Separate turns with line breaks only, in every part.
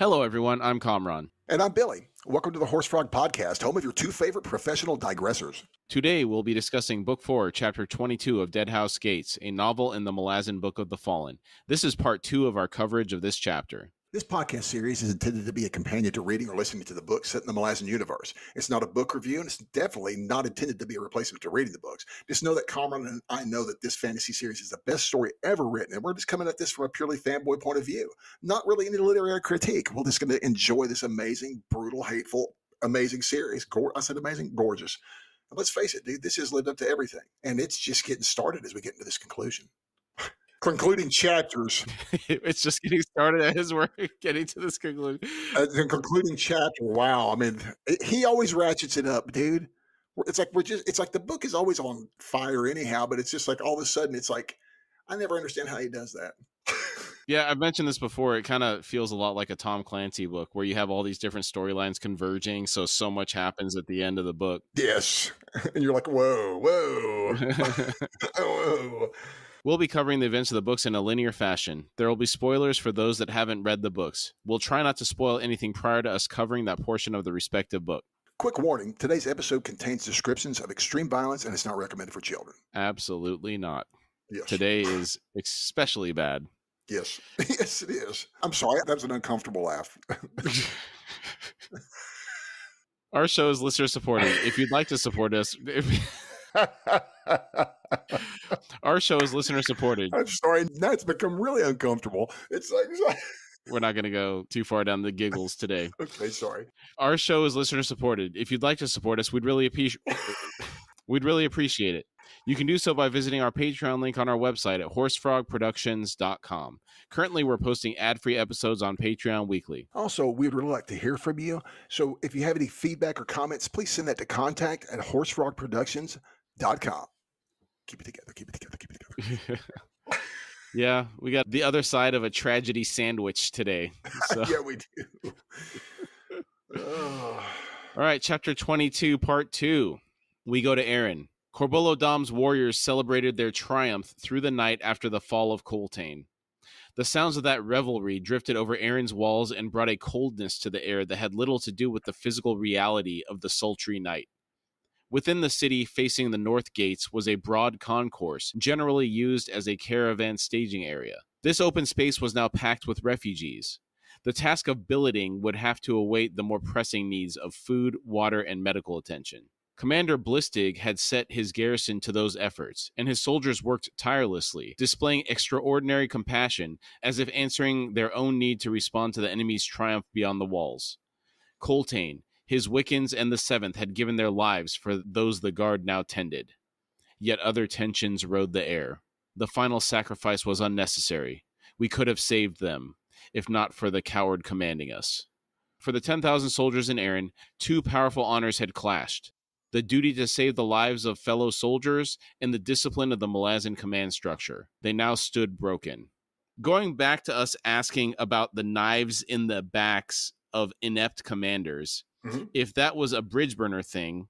Hello, everyone. I'm Kamraun.
And I'm Billy. Welcome to the Horse Frog Podcast, home of your two favorite professional digressors.
Today, we'll be discussing Book 4, Chapter 22 of Deadhouse Gates, a novel in the Malazan Book of the Fallen. This is part two of our coverage of this chapter.
This podcast series is intended to be a companion to reading or listening to the books set in the Malazan universe. It's not a book review, and it's definitely not intended to be a replacement to reading the books. Just know that Kamraun and I know that this fantasy series is the best story ever written, and we're just coming at this from a purely fanboy point of view. Not really any literary critique. We're just going to enjoy this amazing, brutal, hateful, amazing series. I said amazing, gorgeous. And let's face it, dude, this has lived up to everything, and it's just getting started as we get into this conclusion concluding chapters.
it's just getting started as we're getting to this conclusion.
Uh, the concluding chapter. Wow. I mean, he always ratchets it up, dude. It's like we're just. It's like the book is always on fire anyhow, but it's just like all of a sudden, it's like I never understand how he does that.
yeah, I've mentioned this before. It kind of feels a lot like a Tom Clancy book where you have all these different storylines converging, so so much happens at the end of the book.
Yes, and you're like, whoa, whoa, whoa.
We'll be covering the events of the books in a linear fashion. There will be spoilers for those that haven't read the books. We'll try not to spoil anything prior to us covering that portion of the respective book.
Quick warning today's episode contains descriptions of extreme violence and it's not recommended for children.
Absolutely not.
Yes.
Today is especially bad.
Yes. Yes, it is. I'm sorry. That was an uncomfortable laugh.
Our show is listener supported. If you'd like to support us, if, Our show is listener supported.
I'm sorry. Now it's become really uncomfortable. It's like, it's like
we're not going to go too far down the giggles today.
okay, sorry.
Our show is listener supported. If you'd like to support us, we'd really appreciate we'd really appreciate it. You can do so by visiting our Patreon link on our website at horsefrogproductions.com. Currently, we're posting ad-free episodes on Patreon weekly.
Also, we'd really like to hear from you. So if you have any feedback or comments, please send that to contact at horsefrogproductions.com keep it together, keep it together, keep it together.
yeah, we got the other side of a tragedy sandwich today.
So. yeah, we do.
All right, chapter 22, part 2. We go to Aren. Korbolo Dom's warriors celebrated their triumph through the night after the fall of Coltaine. The sounds of that revelry drifted over Aren's walls and brought a coldness to the air that had little to do with the physical reality of the sultry night. Within the city, facing the north gates, was a broad concourse, generally used as a caravan staging area. This open space was now packed with refugees. The task of billeting would have to await the more pressing needs of food, water, and medical attention. Commander Blistig had set his garrison to those efforts, and his soldiers worked tirelessly, displaying extraordinary compassion as if answering their own need to respond to the enemy's triumph beyond the walls. Coltaine, his Wickans and the Seventh had given their lives for those the guard now tended. Yet other tensions rode the air. The final sacrifice was unnecessary. We could have saved them, if not for the coward commanding us. For the 10,000 soldiers in Aren, two powerful honors had clashed the duty to save the lives of fellow soldiers and the discipline of the Malazan command structure. They now stood broken. Going back to us asking about the knives in the backs of inept commanders, mm-hmm. if that was a bridge burner thing,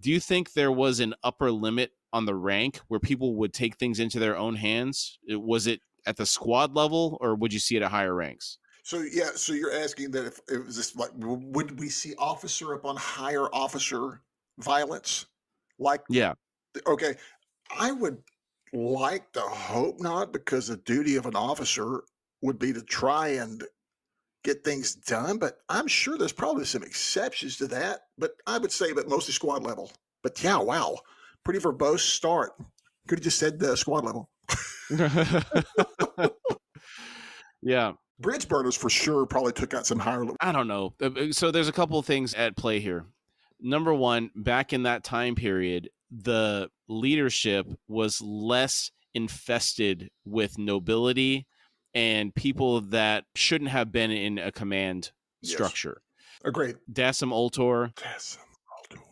do you think there was an upper limit on the rank where people would take things into their own hands? Was it at the squad level, or would you see it at higher ranks?
So yeah, so you're asking that if it was this like, would we see officer upon higher officer violence? Like
yeah,
okay, I would like to hope not, because the duty of an officer would be to try and get things done, but I'm sure there's probably some exceptions to that. But I would say, but mostly squad level. But yeah, wow, pretty verbose start. Could have just said the squad level.
yeah.
Bridge burners for sure probably took out some higher.
I don't know. Uh, uh, so there's a couple of things at play here. Number one, back in that time period, the leadership was less infested with nobility and people that shouldn't have been in a command yes. structure.
Agreed.
Dassem Ultor.
Dassem
Ultor.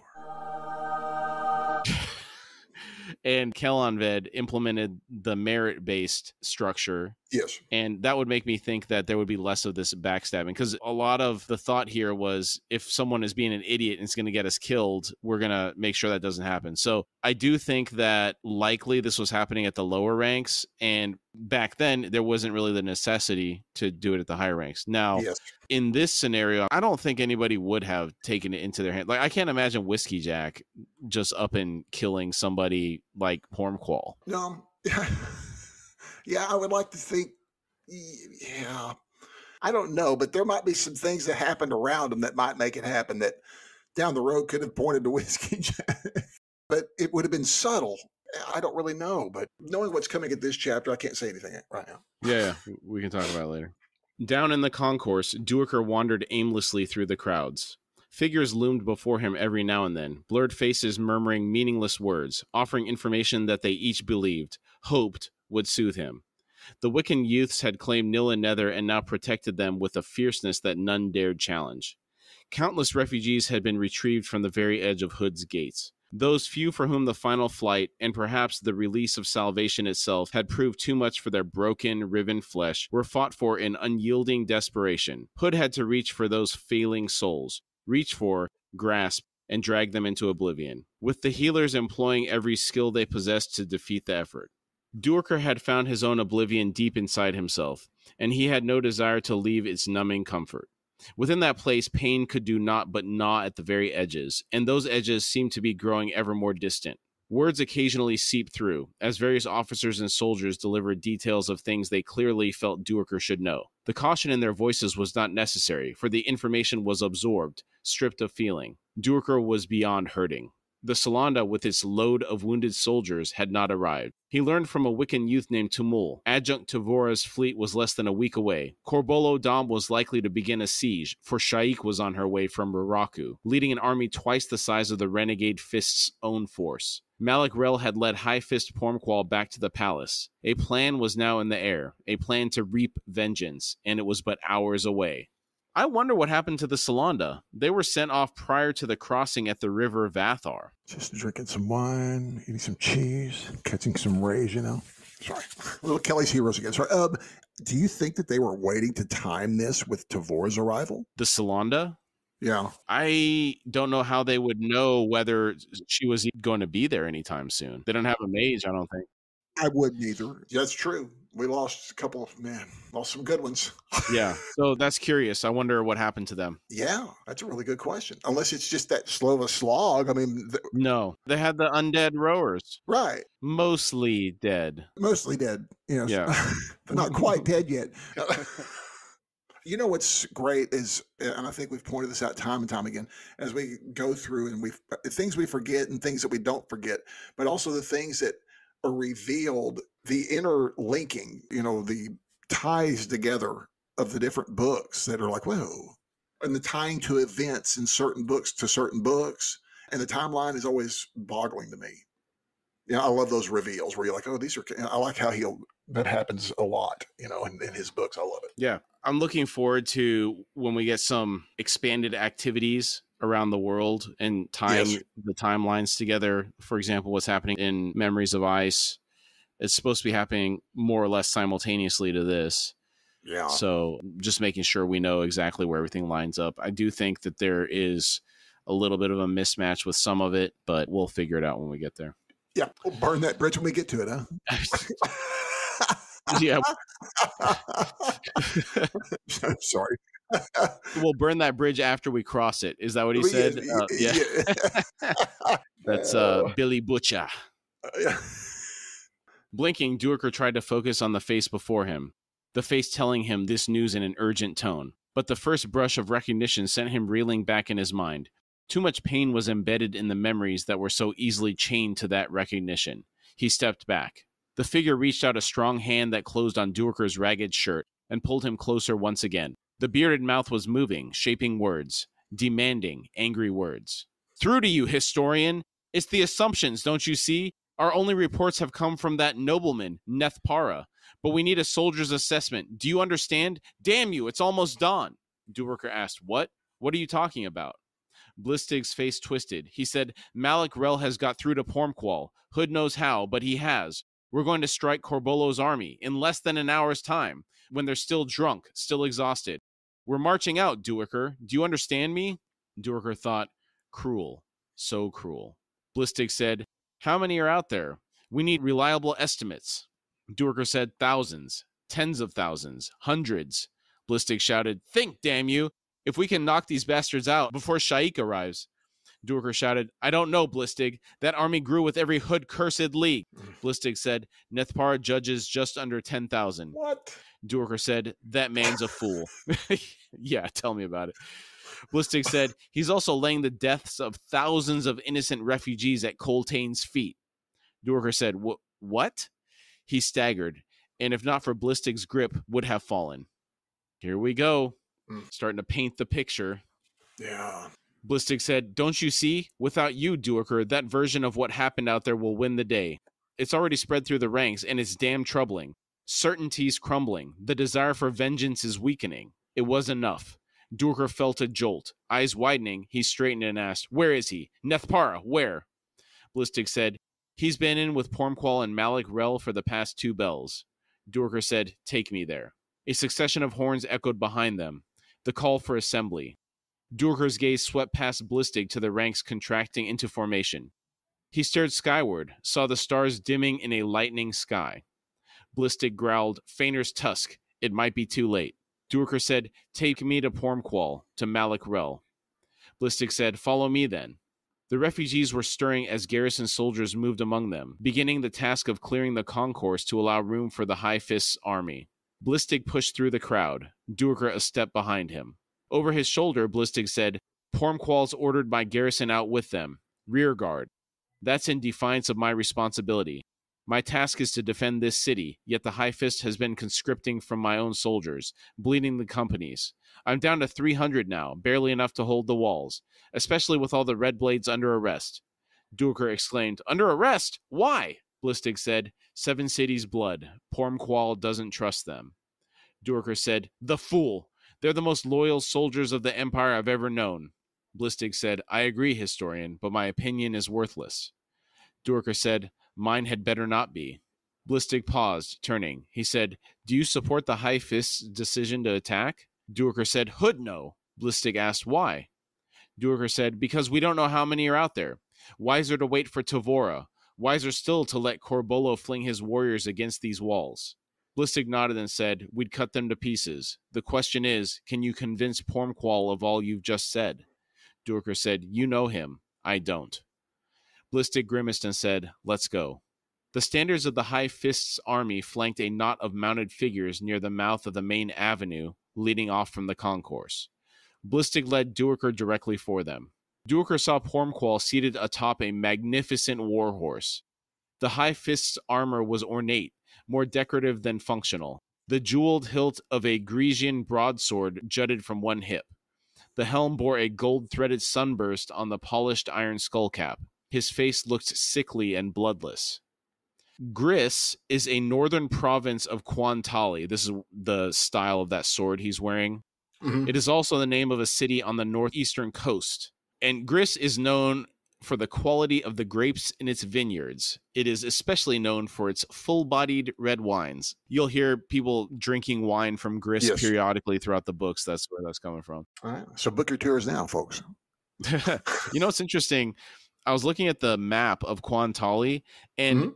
and Kellanved implemented the merit based structure
Yes.
And that would make me think that there would be less of this backstabbing because a lot of the thought here was if someone is being an idiot and it's going to get us killed, we're going to make sure that doesn't happen. So I do think that likely this was happening at the lower ranks. And back then, there wasn't really the necessity to do it at the higher ranks. Now,
Yes.
in this scenario, I don't think anybody would have taken it into their hand. Like, I can't imagine Whiskeyjack just up and killing somebody like Pormqual.
No. yeah, I would like to think. Yeah, I don't know, but there might be some things that happened around him that might make it happen. That down the road could have pointed to Whiskeyjack, but it would have been subtle. I don't really know, but knowing what's coming at this chapter, I can't say anything right now.
Yeah, yeah, we can talk about later. Down in the concourse, Duiker wandered aimlessly through the crowds. Figures loomed before him every now and then, blurred faces murmuring meaningless words, offering information that they each believed, hoped, would soothe him. The Wickan youths had claimed Nil and Nether and now protected them with a fierceness that none dared challenge. Countless refugees had been retrieved from the very edge of Hood's gates. Those few for whom the final flight, and perhaps the release of salvation itself, had proved too much for their broken, riven flesh, were fought for in unyielding desperation. Hood had to reach for those failing souls, reach for, grasp, and drag them into oblivion, with the healers employing every skill they possessed to defeat the effort. Duiker had found his own oblivion deep inside himself, and he had no desire to leave its numbing comfort. Within that place, pain could do naught but gnaw at the very edges, and those edges seemed to be growing ever more distant. Words occasionally seeped through, as various officers and soldiers delivered details of things they clearly felt Duiker should know. The caution in their voices was not necessary, for the information was absorbed, stripped of feeling. Duiker was beyond hurting. The Solanda, with its load of wounded soldiers, had not arrived. He learned from a Wickan youth named Temul. Adjunct Tavore's fleet was less than a week away. Korbolo Dom was likely to begin a siege, for Sha'ik was on her way from Raraku, leading an army twice the size of the Renegade Fist's own force. Malik Rel had led High Fist Pormqual back to the palace. A plan was now in the air, a plan to reap vengeance, and it was but hours away. I wonder what happened to the Solanda. They were sent off prior to the crossing at the river Vathar.
Just drinking some wine, eating some cheese, catching some rays, you know. Sorry. Little Kelly's Heroes again. Sorry. Um, do you think that they were waiting to time this with Tavore's arrival?
The Solanda?
Yeah.
I don't know how they would know whether she was going to be there anytime soon. They don't have a mage, I don't think.
I wouldn't either. That's true. We lost a couple of man, lost some good ones.
Yeah. So that's curious. I wonder what happened to them.
Yeah, that's a really good question. Unless it's just that slow of a slog. I mean,
No, they had the undead rowers,
right.
mostly dead.
Mostly dead. You know,
Yeah.
not quite dead yet. you know what's great is, and I think we've pointed this out time and time again, as we go through and we uh, things we forget and things that we don't forget, but also the things that revealed, the interlinking, you know, the ties together of the different books that are like, whoa, and the tying to events in certain books to certain books. And the timeline is always boggling to me. Yeah, I love those reveals where you're like, oh, these are, I like how he'll, that happens a lot, you know, in, in his books. I love it.
Yeah. I'm looking forward to when we get some expanded activities around the world and tying
Yes.
the timelines together. For example, what's happening in Memories of Ice. It's supposed to be happening more or less simultaneously to this.
Yeah.
So just making sure we know exactly where everything lines up. I do think that there is a little bit of a mismatch with some of it, but we'll figure it out when we get there.
Yeah. We'll burn that bridge when we get to it, huh?
yeah, I'm
Sorry.
we'll burn that bridge after we cross it. Is that what he said?
yeah,
Uh, yeah,
yeah.
that's uh, Billy Butcher.
Yeah.
Blinking, Duiker tried to focus on the face before him, the face telling him this news in an urgent tone. But the first brush of recognition sent him reeling back in his mind. Too much pain was embedded in the memories that were so easily chained to that recognition. He stepped back. The figure reached out a strong hand that closed on Duiker's ragged shirt and pulled him closer once again. The bearded mouth was moving, shaping words, demanding angry words. Through to you, historian! It's the assumptions, don't you see? Our only reports have come from that nobleman, Nethpara. But we need a soldier's assessment. Do you understand? Damn you, it's almost dawn. Duiker asked, What? What are you talking about? Blistig's face twisted. He said, Malik Rel has got through to Pormqual. Hood knows how, but he has. We're going to strike Korbolo's army in less than an hour's time when they're still drunk, still exhausted. We're marching out, Duiker. Do you understand me? Duiker thought, cruel, so cruel. Blistig said, How many are out there? We need reliable estimates. Duiker said, Thousands, tens of thousands, hundreds. Blistig shouted, Think, damn you! If we can knock these bastards out before Sha'ik arrives. Duiker shouted, I don't know, Blistig. That army grew with every hood cursed league. Blistig said, Nethpar judges just under 10,000.
What?
Duiker said, That man's a fool. yeah, tell me about it. Blistig said, He's also laying the deaths of thousands of innocent refugees at Coltaine's feet. Duiker said, What? He staggered, and if not for Blistig's grip, would have fallen. Here we go.
Mm.
Starting to paint the picture.
Yeah.
Blistig said, Don't you see? Without you, Duiker, that version of what happened out there will win the day. It's already spread through the ranks, and it's damn troubling. Certainty's crumbling. The desire for vengeance is weakening. It was enough. Duiker felt a jolt. Eyes widening, he straightened and asked, Where is he? Nethpara, where? Blistig said, He's been in with Pormqual and Malik Rel for the past two bells. Duiker said, Take me there. A succession of horns echoed behind them. The call for assembly. Duiker's gaze swept past Blistig to the ranks contracting into formation. He stared skyward, saw the stars dimming in a lightning sky. Blistig growled, Fener's tusk. It might be too late. Duiker said, Take me to Pormqual, to Malik Rel. Blistig said, Follow me then. The refugees were stirring as garrison soldiers moved among them, beginning the task of clearing the concourse to allow room for the High Fist's army. Blistig pushed through the crowd, Duiker a step behind him. Over his shoulder, Blistig said, Pormqual's ordered my garrison out with them. Rear guard. That's in defiance of my responsibility. My task is to defend this city, yet the High Fist has been conscripting from my own soldiers, bleeding the companies. I'm down to 300 now, barely enough to hold the walls, especially with all the Red Blades under arrest. Duiker exclaimed, Under arrest? Why? Blistig said, Seven cities' blood. Pormqual doesn't trust them. Duiker said, The fool! They're the most loyal soldiers of the Empire I've ever known. Blistig said, I agree, historian, but my opinion is worthless. Duiker said, Mine had better not be. Blistig paused, turning. He said, Do you support the High Fist's decision to attack? Duiker said, Hood no. Blistig asked, Why? Duiker said, Because we don't know how many are out there. Wiser to wait for Tavore. Wiser still to let Korbolo fling his warriors against these walls. Blistig nodded and said, We'd cut them to pieces. The question is, can you convince Pormqual of all you've just said? Duiker said, You know him. I don't. Blistig grimaced and said, Let's go. The standards of the High Fist's army flanked a knot of mounted figures near the mouth of the main avenue leading off from the concourse. Blistig led Duiker directly for them. Duiker saw Pormqual seated atop a magnificent warhorse. The High Fist's armor was ornate, more decorative than functional. The jeweled hilt of a Grisian broadsword jutted from one hip. The helm bore a gold threaded sunburst on the polished iron skullcap. His face looked sickly and bloodless. Gris is a northern province of Quon Tali. This is the style of that sword he's wearing.
Mhm.
It is also the name of a city on the northeastern coast. And Gris is known for the quality of the grapes in its vineyards. It is especially known for its full bodied red wines. You'll hear people drinking wine from Gris
Yes.
periodically throughout the books. That's where that's coming from.
All right. So book your tours now, folks.
you know what's interesting? I was looking at the map of Quon Tali, and
Mhm.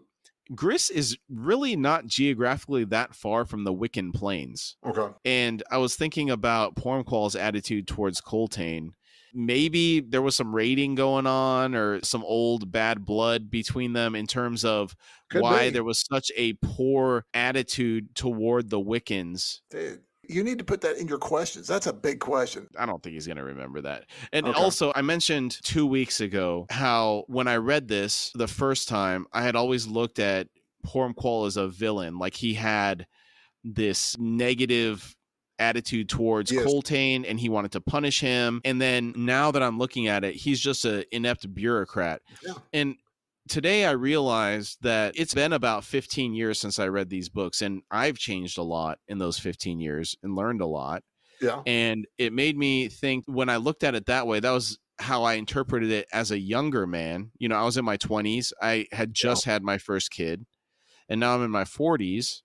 Gris is really not geographically that far from the Wickan Plains.
Okay.
And I was thinking about Pormqual's attitude towards Coltaine. Maybe there was some raiding going on or some old bad blood between them in terms of
Could
why
be.
there was such a poor attitude toward the Wickans.
Dude, you need to put that in your questions. That's a big question.
I don't think he's going to remember that. And
Okay.
also, I mentioned two weeks ago how when I read this the first time, I had always looked at Pormqual as a villain. Like he had this negative attitude towards
Yes.
Coltaine and he wanted to punish him. And then now that I'm looking at it, he's just an inept bureaucrat.
Yeah.
And today I realized that it's been about 15 years since I read these books, and I've changed a lot in those 15 years and learned a lot
Yeah.
and it made me think when i looked at it that way that was how i interpreted it as a younger man you know i was in my 20s i had just had my first kid And now I'm in my 40s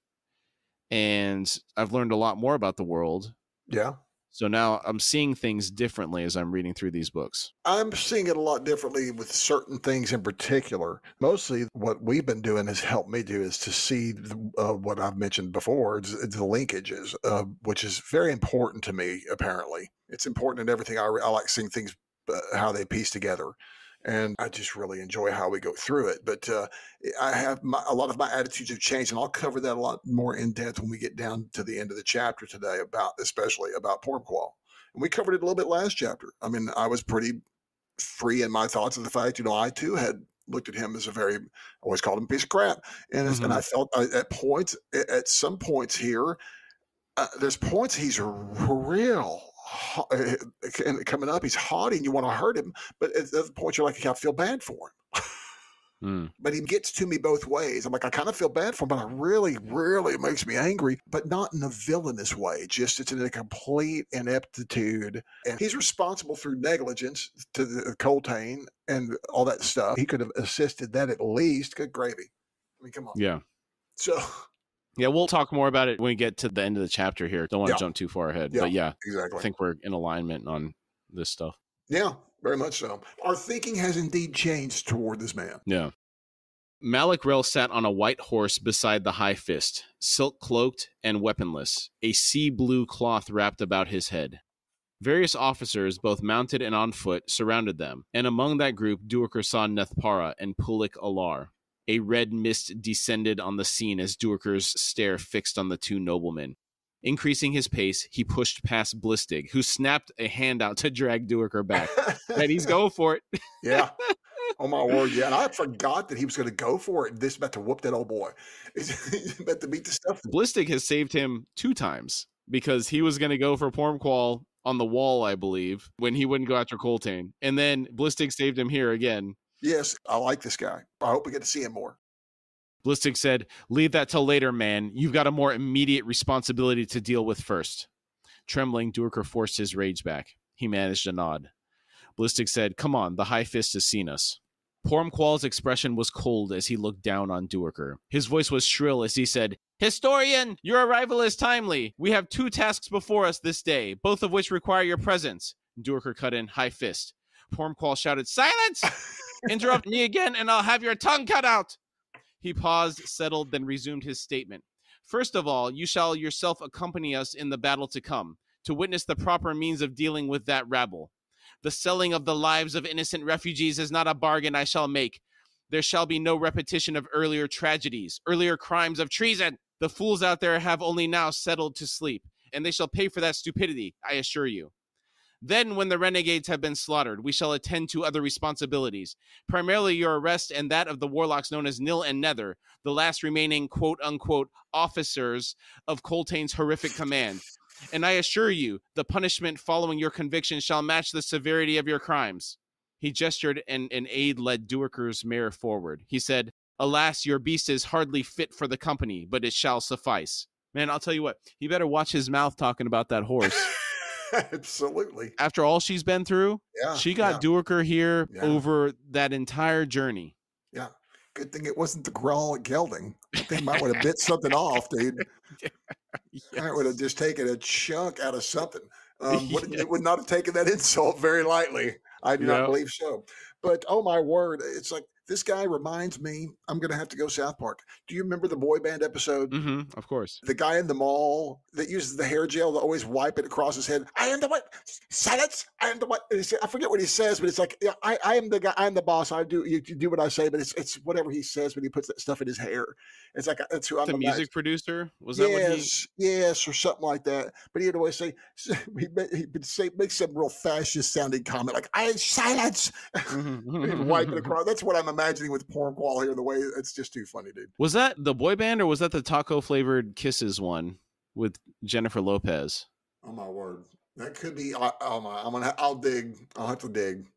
and I've learned a lot more about the world.
Yeah.
So now I'm seeing things differently as I'm reading through these books.
I'm seeing it a lot differently with certain things in particular. Mostly, what we've been doing has helped me do is to see the, uh, what I've mentioned before, it's, it's the linkages, uh, which is very important to me. Apparently, it's important in everything. I, I like seeing things uh, how they piece together, and I just really enjoy how we go through it. But uh, I have my, a lot of my attitudes have changed, and I'll cover that a lot more in depth when we get down to the end of the chapter today about, especially about Pormqual. And we covered it a little bit last chapter. I mean, I was pretty free in my thoughts of the fact, you know, I too had looked at him as a very, I always called him a piece of crap, and mm-hmm. and I felt uh, at points, at some points here, uh, there's points he's real Eh, eh, eh, and coming up, he's haughty and you want to hurt him. But at the point, you're like, I feel bad for him. mm. But he gets to me both ways. I'm like, I kind of feel bad for him, but I really, really makes me angry, but not in a villainous way. Just it's in a complete ineptitude. And he's responsible through negligence to the uh, Coltaine and all that stuff. He could have assisted that at least. Good gravy. I mean, come on.
Yeah.
So
yeah, we'll talk more about it when we get to the end of the chapter here. Don't want to yeah. jump too far ahead. Yeah, but yeah,
exactly.
I think we're in alignment on this stuff.
Yeah, very much so. Our thinking has indeed changed toward this man.
Yeah. Malik Rel sat on a white horse beside the high fist, silk cloaked and weaponless, a sea blue cloth wrapped about his head. Various officers, both mounted and on foot, surrounded them, and among that group Duiker saw Nethpara and Pulik Alar. A red mist descended on the scene as Duiker's stare fixed on the two noblemen. Increasing his pace, he pushed past Blistig, who snapped a hand out to drag Duiker back. and he's going for it.
yeah. Oh my word, yeah. And I forgot that he was going to go for it. This about to whoop that old boy. He's about to beat the stuff.
Blistig has saved him two times because he was going to go for Pormqual on the wall, I believe, when he wouldn't go after Coltaine. And then Blistig saved him here again
Yes, I like this guy. I hope we get to see him more.
Blistig said, Leave that till later, man. You've got a more immediate responsibility to deal with first. Trembling, Duiker forced his rage back. He managed a nod. Blistig said, Come on, the High Fist has seen us. Pormqual's expression was cold as he looked down on Duiker. His voice was shrill as he said, Historian, your arrival is timely. We have two tasks before us this day, both of which require your presence. Duiker cut in, High Fist. Pormqual shouted, Silence! Interrupt me again, and I'll have your tongue cut out. He paused, settled, then resumed his statement. First of all, you shall yourself accompany us in the battle to come, to witness the proper means of dealing with that rabble. The selling of the lives of innocent refugees is not a bargain I shall make. There shall be no repetition of earlier tragedies, earlier crimes of treason. The fools out there have only now settled to sleep, and they shall pay for that stupidity, I assure you. Then, when the renegades have been slaughtered, we shall attend to other responsibilities, primarily your arrest and that of the warlocks known as Nil and Nether, the last remaining quote unquote officers of Coltaine's horrific command. And I assure you, the punishment following your conviction shall match the severity of your crimes. He gestured, and an aide led Duiker's mare forward. He said, Alas, your beast is hardly fit for the company, but it shall suffice. Man, I'll tell you what, he better watch his mouth talking about that horse.
Absolutely.
After all she's been through,
yeah,
she got yeah. Here yeah. over that entire journey.
Yeah. Good thing it wasn't the Grawl at Gelding. They might would have bit something off, dude. yes. I would have just taken a chunk out of something. Um, would, yes. It would not have taken that insult very lightly. I do not believe so. But oh my word, it's like this guy reminds me, I'm going to have to go South Park. Do you remember the boy band episode?
Mm-hmm, of course.
The guy in the mall that uses the hair gel to always wipe it across his head. I am the what? Silence. I am the what? I forget what he says, but it's like, yeah, I, I am the guy. I'm the boss. I do you, you, do what I say, but it's it's whatever he says when he puts that stuff in his hair. It's like that's who I'm.
The music producer was that?
Yes, he... yes, or something like that. But he'd always say he would say make some real fascist sounding comment like "I silence," mm-hmm. wipe it across. That's what I'm imagining with Pormqual here. The way it's just too funny, dude.
Was that the boy band or was that the taco flavored kisses one with Jennifer Lopez?
Oh my word, that could be. Oh my, I'm gonna. I'll dig. I'll have to dig.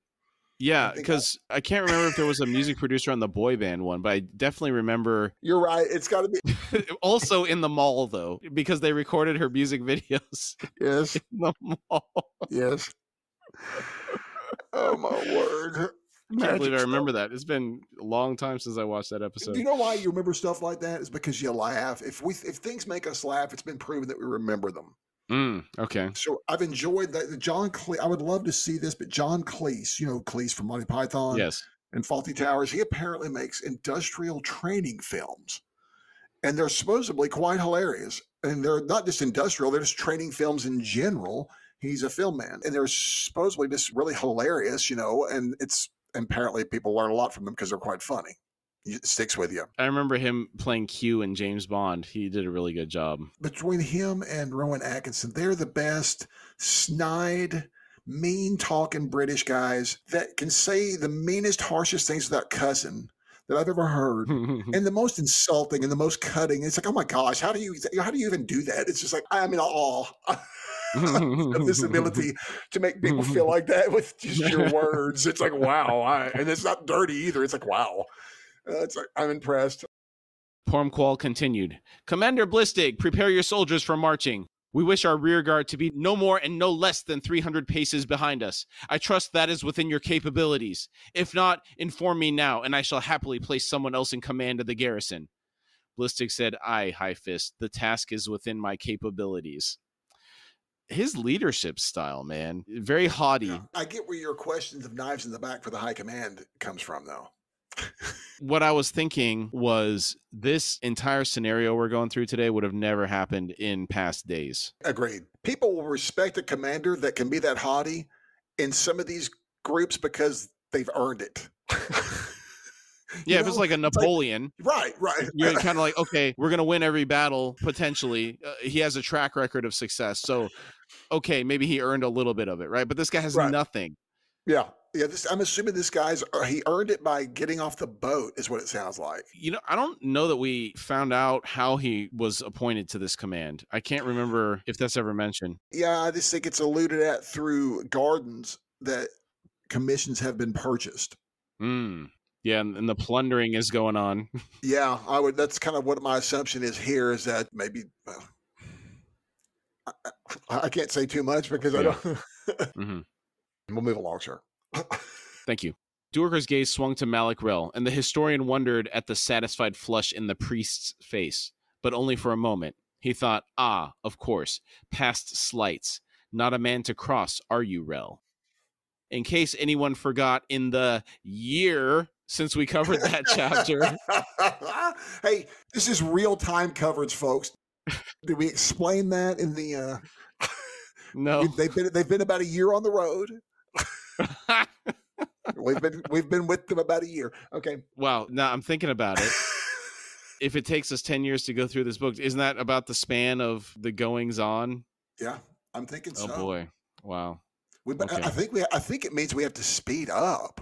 Yeah, because I, I, can't remember if there was a music producer on the boy band one, but I definitely remember.
You're right. It's got to be.
also in the mall though, because they recorded her music videos.
Yes.
In the mall.
Yes. Oh my word.
I can't believe I remember that. It's been a long time since I watched that episode.
Do you know why you remember stuff like that? It's because you laugh. If we if things make us laugh, it's been proven that we remember them.
Mm, okay.
So I've enjoyed that. John Cleese, I would love to see this, but John Cleese, you know Cleese from Monty Python
Yes.
and Fawlty Towers, he apparently makes industrial training films, and they're supposedly quite hilarious. And they're not just industrial; they're just training films in general. He's a film man, and they're supposedly just really hilarious, you know. And it's apparently people learn a lot from them because they're quite funny. It sticks with you.
I remember him playing Q in James Bond. He did a really good job.
between him and Rowan Atkinson, they're the best snide, mean talking British guys that can say the meanest, harshest things without cussing that I've ever heard. And the most insulting and the most cutting. It's like, oh my gosh, how do you how do you even do that? It's just like I'm in awe this ability to make people feel like that with just your words. It's like wow, I, and it's not dirty either. It's like wow, uh, it's like I'm impressed.
Pormqual continued. Commander Blistig, prepare your soldiers for marching. We wish our rear guard to be no more and no less than 300 paces behind us. I trust that is within your capabilities. If not, inform me now, and I shall happily place someone else in command of the garrison. Blistig said, Aye, High Fist, the task is within my capabilities. His leadership style, man, very haughty.
I get where your questions of knives in the back for the high command comes from, though.
what I was thinking was this entire scenario we're going through today would have never happened in past days.
Agreed. People will respect a commander that can be that haughty in some of these groups because they've earned it.
Yeah,
You
if it's like a Napoleon,
right, right.
you're kind of like, okay, we're gonna win every battle potentially. Uh, he has a track record of success, so okay, maybe he earned a little bit of it, right? But this guy has
Right.
nothing.
yeah, yeah. This, I'm assuming this guy's uh, he earned it by getting off the boat, is what it sounds like.
You know, I don't know that we found out how he was appointed to this command. I can't remember if that's ever mentioned.
Yeah, I just think it's alluded at through gardens that commissions have been purchased.
Hmm. Yeah, and, the plundering is going on.
Yeah, I would. That's kind of what my assumption is here. Is that maybe. Well, I, I- can't say too much because I don't.
mm-hmm.
We'll move along, sir.
Thank you. Duiker's gaze swung to Malik Rel, and the historian wondered at the satisfied flush in the priest's face, but only for a moment. He thought, ah, of course, past slights. Not a man to cross, are you, Rel? In case anyone forgot, in the year since we covered that chapter,
hey, this is real time coverage, folks. Did we explain that in the? uh
no.
They've been they've been about a year on the road. We've been we've been with them about a year. Okay.
wow, now I'm thinking about it. If it takes us 10 years to go through this book, isn't that about the span of the goings on?
Yeah, I'm thinking
Oh
so.
boy. Wow.
We,
Okay.
I think we I think it means we have to speed up.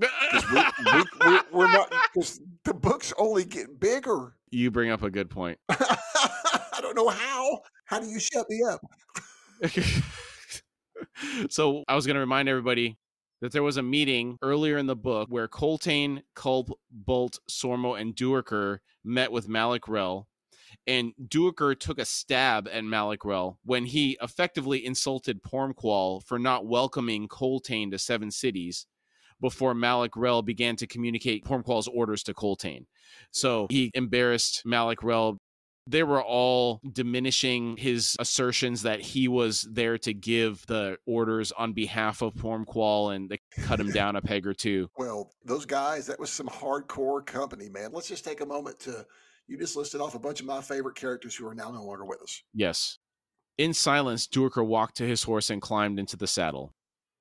We, we, we, we're not because the books only get bigger.
you bring up a good point.
I don't know how. How do you shut me up?
so I was going to remind everybody that there was a meeting earlier in the book where Coltaine, Culp, Bolt, Sormo, and Duiker met with Malik Rel. And Duiker took a stab at Malik Rel when he effectively insulted Pormqual for not welcoming Coltaine to Seven Cities before Malik Rel began to communicate Pormqual's orders to Coltaine. So he embarrassed Malik Rel they were all diminishing his assertions that he was there to give the orders on behalf of Pormqual and they cut him down a peg or two.
Well, those guys, that was some hardcore company, man. Let's just take a moment to. You just listed off a bunch of my favorite characters who are now no longer with us.
Yes. In silence, Duiker walked to his horse and climbed into the saddle.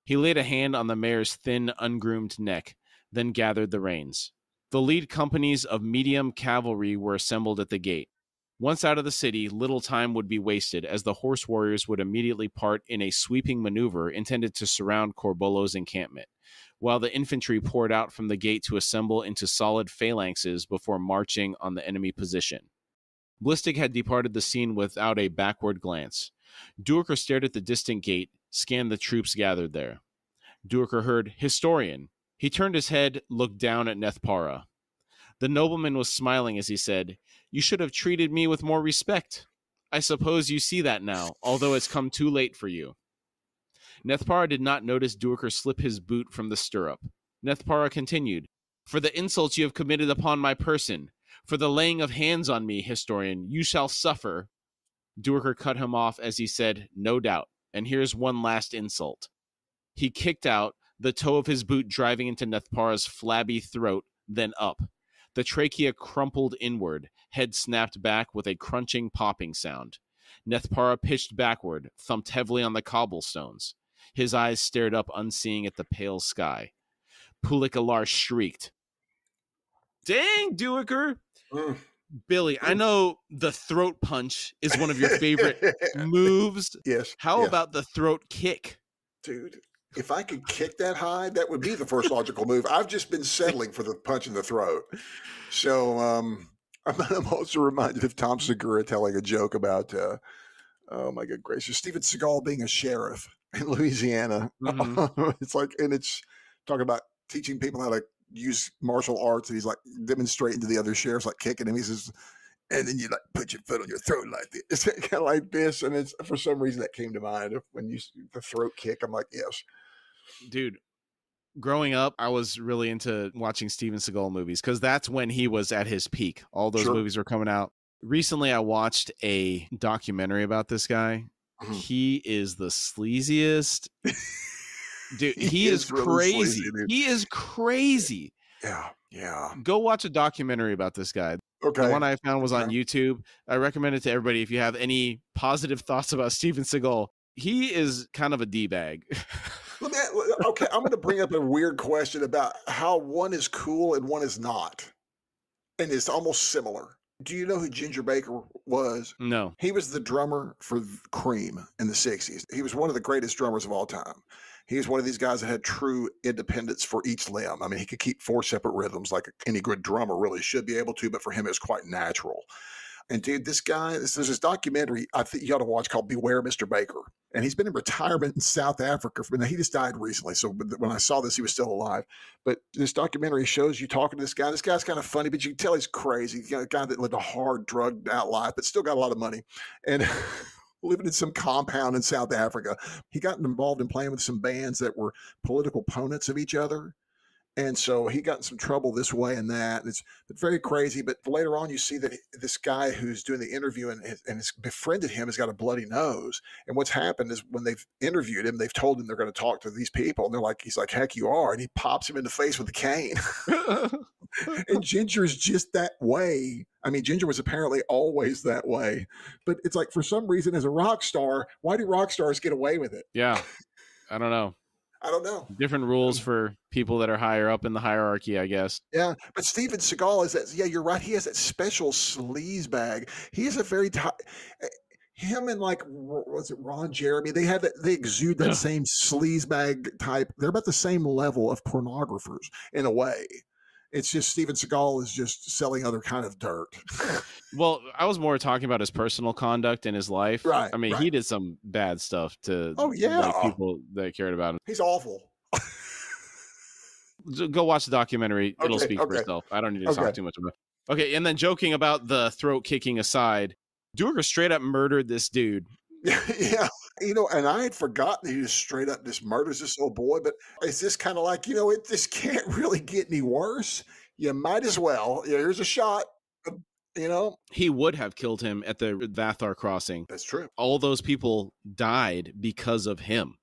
He laid a hand on the mare's thin, ungroomed neck, then gathered the reins. The lead companies of medium cavalry were assembled at the gate. Once out of the city, little time would be wasted, as the horse warriors would immediately part in a sweeping maneuver intended to surround Korbolo's encampment, while the infantry poured out from the gate to assemble into solid phalanxes before marching on the enemy position. Blistig had departed the scene without a backward glance. Duiker stared at the distant gate, scanned the troops gathered there. Duiker heard, Historian. He turned his head, looked down at Nethpara. The nobleman was smiling as he said, You should have treated me with more respect. I suppose you see that now, although it's come too late for you. Nethpara did not notice Duiker slip his boot from the stirrup. Nethpara continued, For the insults you have committed upon my person, for the laying of hands on me, historian, you shall suffer. Duiker cut him off as he said, No doubt. And here's one last insult. He kicked out, the toe of his boot driving into Nethpara's flabby throat, then up. The trachea crumpled inward, head snapped back with a crunching, popping sound. Nethpara pitched backward, thumped heavily on the cobblestones. His eyes stared up, unseeing at the pale sky. Pulik Alar shrieked. Dang, Duiker! Billy, I know the throat punch is one of your favorite moves.
yes.
How
yes.
about the throat kick?
dude? If I could kick that high, that would be the first logical move. I've just been settling for the punch in the throat. So um, I'm, also reminded of Tom Segura telling a joke about, uh, oh my good gracious, Steven Seagal being a sheriff in Louisiana.
Mhm.
it's like, and it's talking about teaching people how to use martial arts. And he's like demonstrating to the other sheriffs, like kicking him. He says, and then you like put your foot on your throat like this. It's kind of like this. And it's for some reason that came to mind when you the throat kick. I'm like, yes.
Dude, growing up, I was really into watching Steven Seagal movies because that's when he was at his peak. All those
Sure.
movies were coming out. Recently, I watched a documentary about this guy.
Mhm.
He is the sleaziest. Dude,
He
he, is,
is really
crazy.
sleazy,
he is crazy.
Yeah. Yeah.
Go watch a documentary about this guy.
Okay.
The one I found was on. YouTube. I recommend it to everybody if you have any positive thoughts about Steven Seagal. He is kind of a D bag.
Let me, okay, I'm going to bring up a weird question about how one is cool and one is not, and it's almost similar. Do you know who Ginger Baker was?
no.
He was the drummer for Cream in the 60s. He was one of the greatest drummers of all time. He was one of these guys that had true independence for each limb. I mean, he could keep four separate rhythms like any good drummer really should be able to, but for him, it was quite natural. And dude, this guy, this, there's this documentary I think you ought to watch called Beware Mr. Baker. And he's been in retirement in South Africa. For, he just died recently. So when I saw this, he was still alive. But this documentary shows you talking to this guy. This guy's kind of funny, but you can tell he's crazy. Know, a guy that lived a hard, drugged out life, but still got a lot of money. And living in some compound in South Africa. He got involved in playing with some bands that were political opponents of each other. And so he got in some trouble this way and that. It's it's very crazy. But later on, you see that this guy who's doing the interview and, and has befriended him has got a bloody nose. And what's happened is when they've interviewed him, they've told him they're going to talk to these people. And they're like, he's like, heck, you are. And he pops him in the face with a cane. and Ginger's just that way. I mean, Ginger was apparently always that way. But it's like, for some reason, as a rock star, why do rock stars get away with it?
yeah. I don't know.
I don't know.
Different rules for people that are higher up in the hierarchy, I guess.
Yeah, but Steven Seagal is that. Yeah, you're right. He has that special sleaze bag. He is a very ti- eh, him and like was it Ron Jeremy? They have that. They exude that
Yeah.
same sleaze bag type. They're about the same level of pornographers in a way. It's just Steven Seagal is just selling other kind of dirt.
Well, I was more talking about his personal conduct in his life.
Right,
I mean, he did some bad stuff to
Oh, yeah.
like, people that cared about him.
He's awful.
Go watch the documentary. It'll
Okay,
speak for itself. I don't need to
Okay.
talk too much about it. Okay, and then joking about the throat kicking aside, Duiker straight up murdered this dude.
yeah, you know, and I had forgotten he just straight up just murders this old boy. But it's just kind of like you know, it this can't really get any worse. You might as well. Yeah, here's a shot. uh, You know,
He would have killed him at the Vathar crossing.
that's true.
All those people died because of him,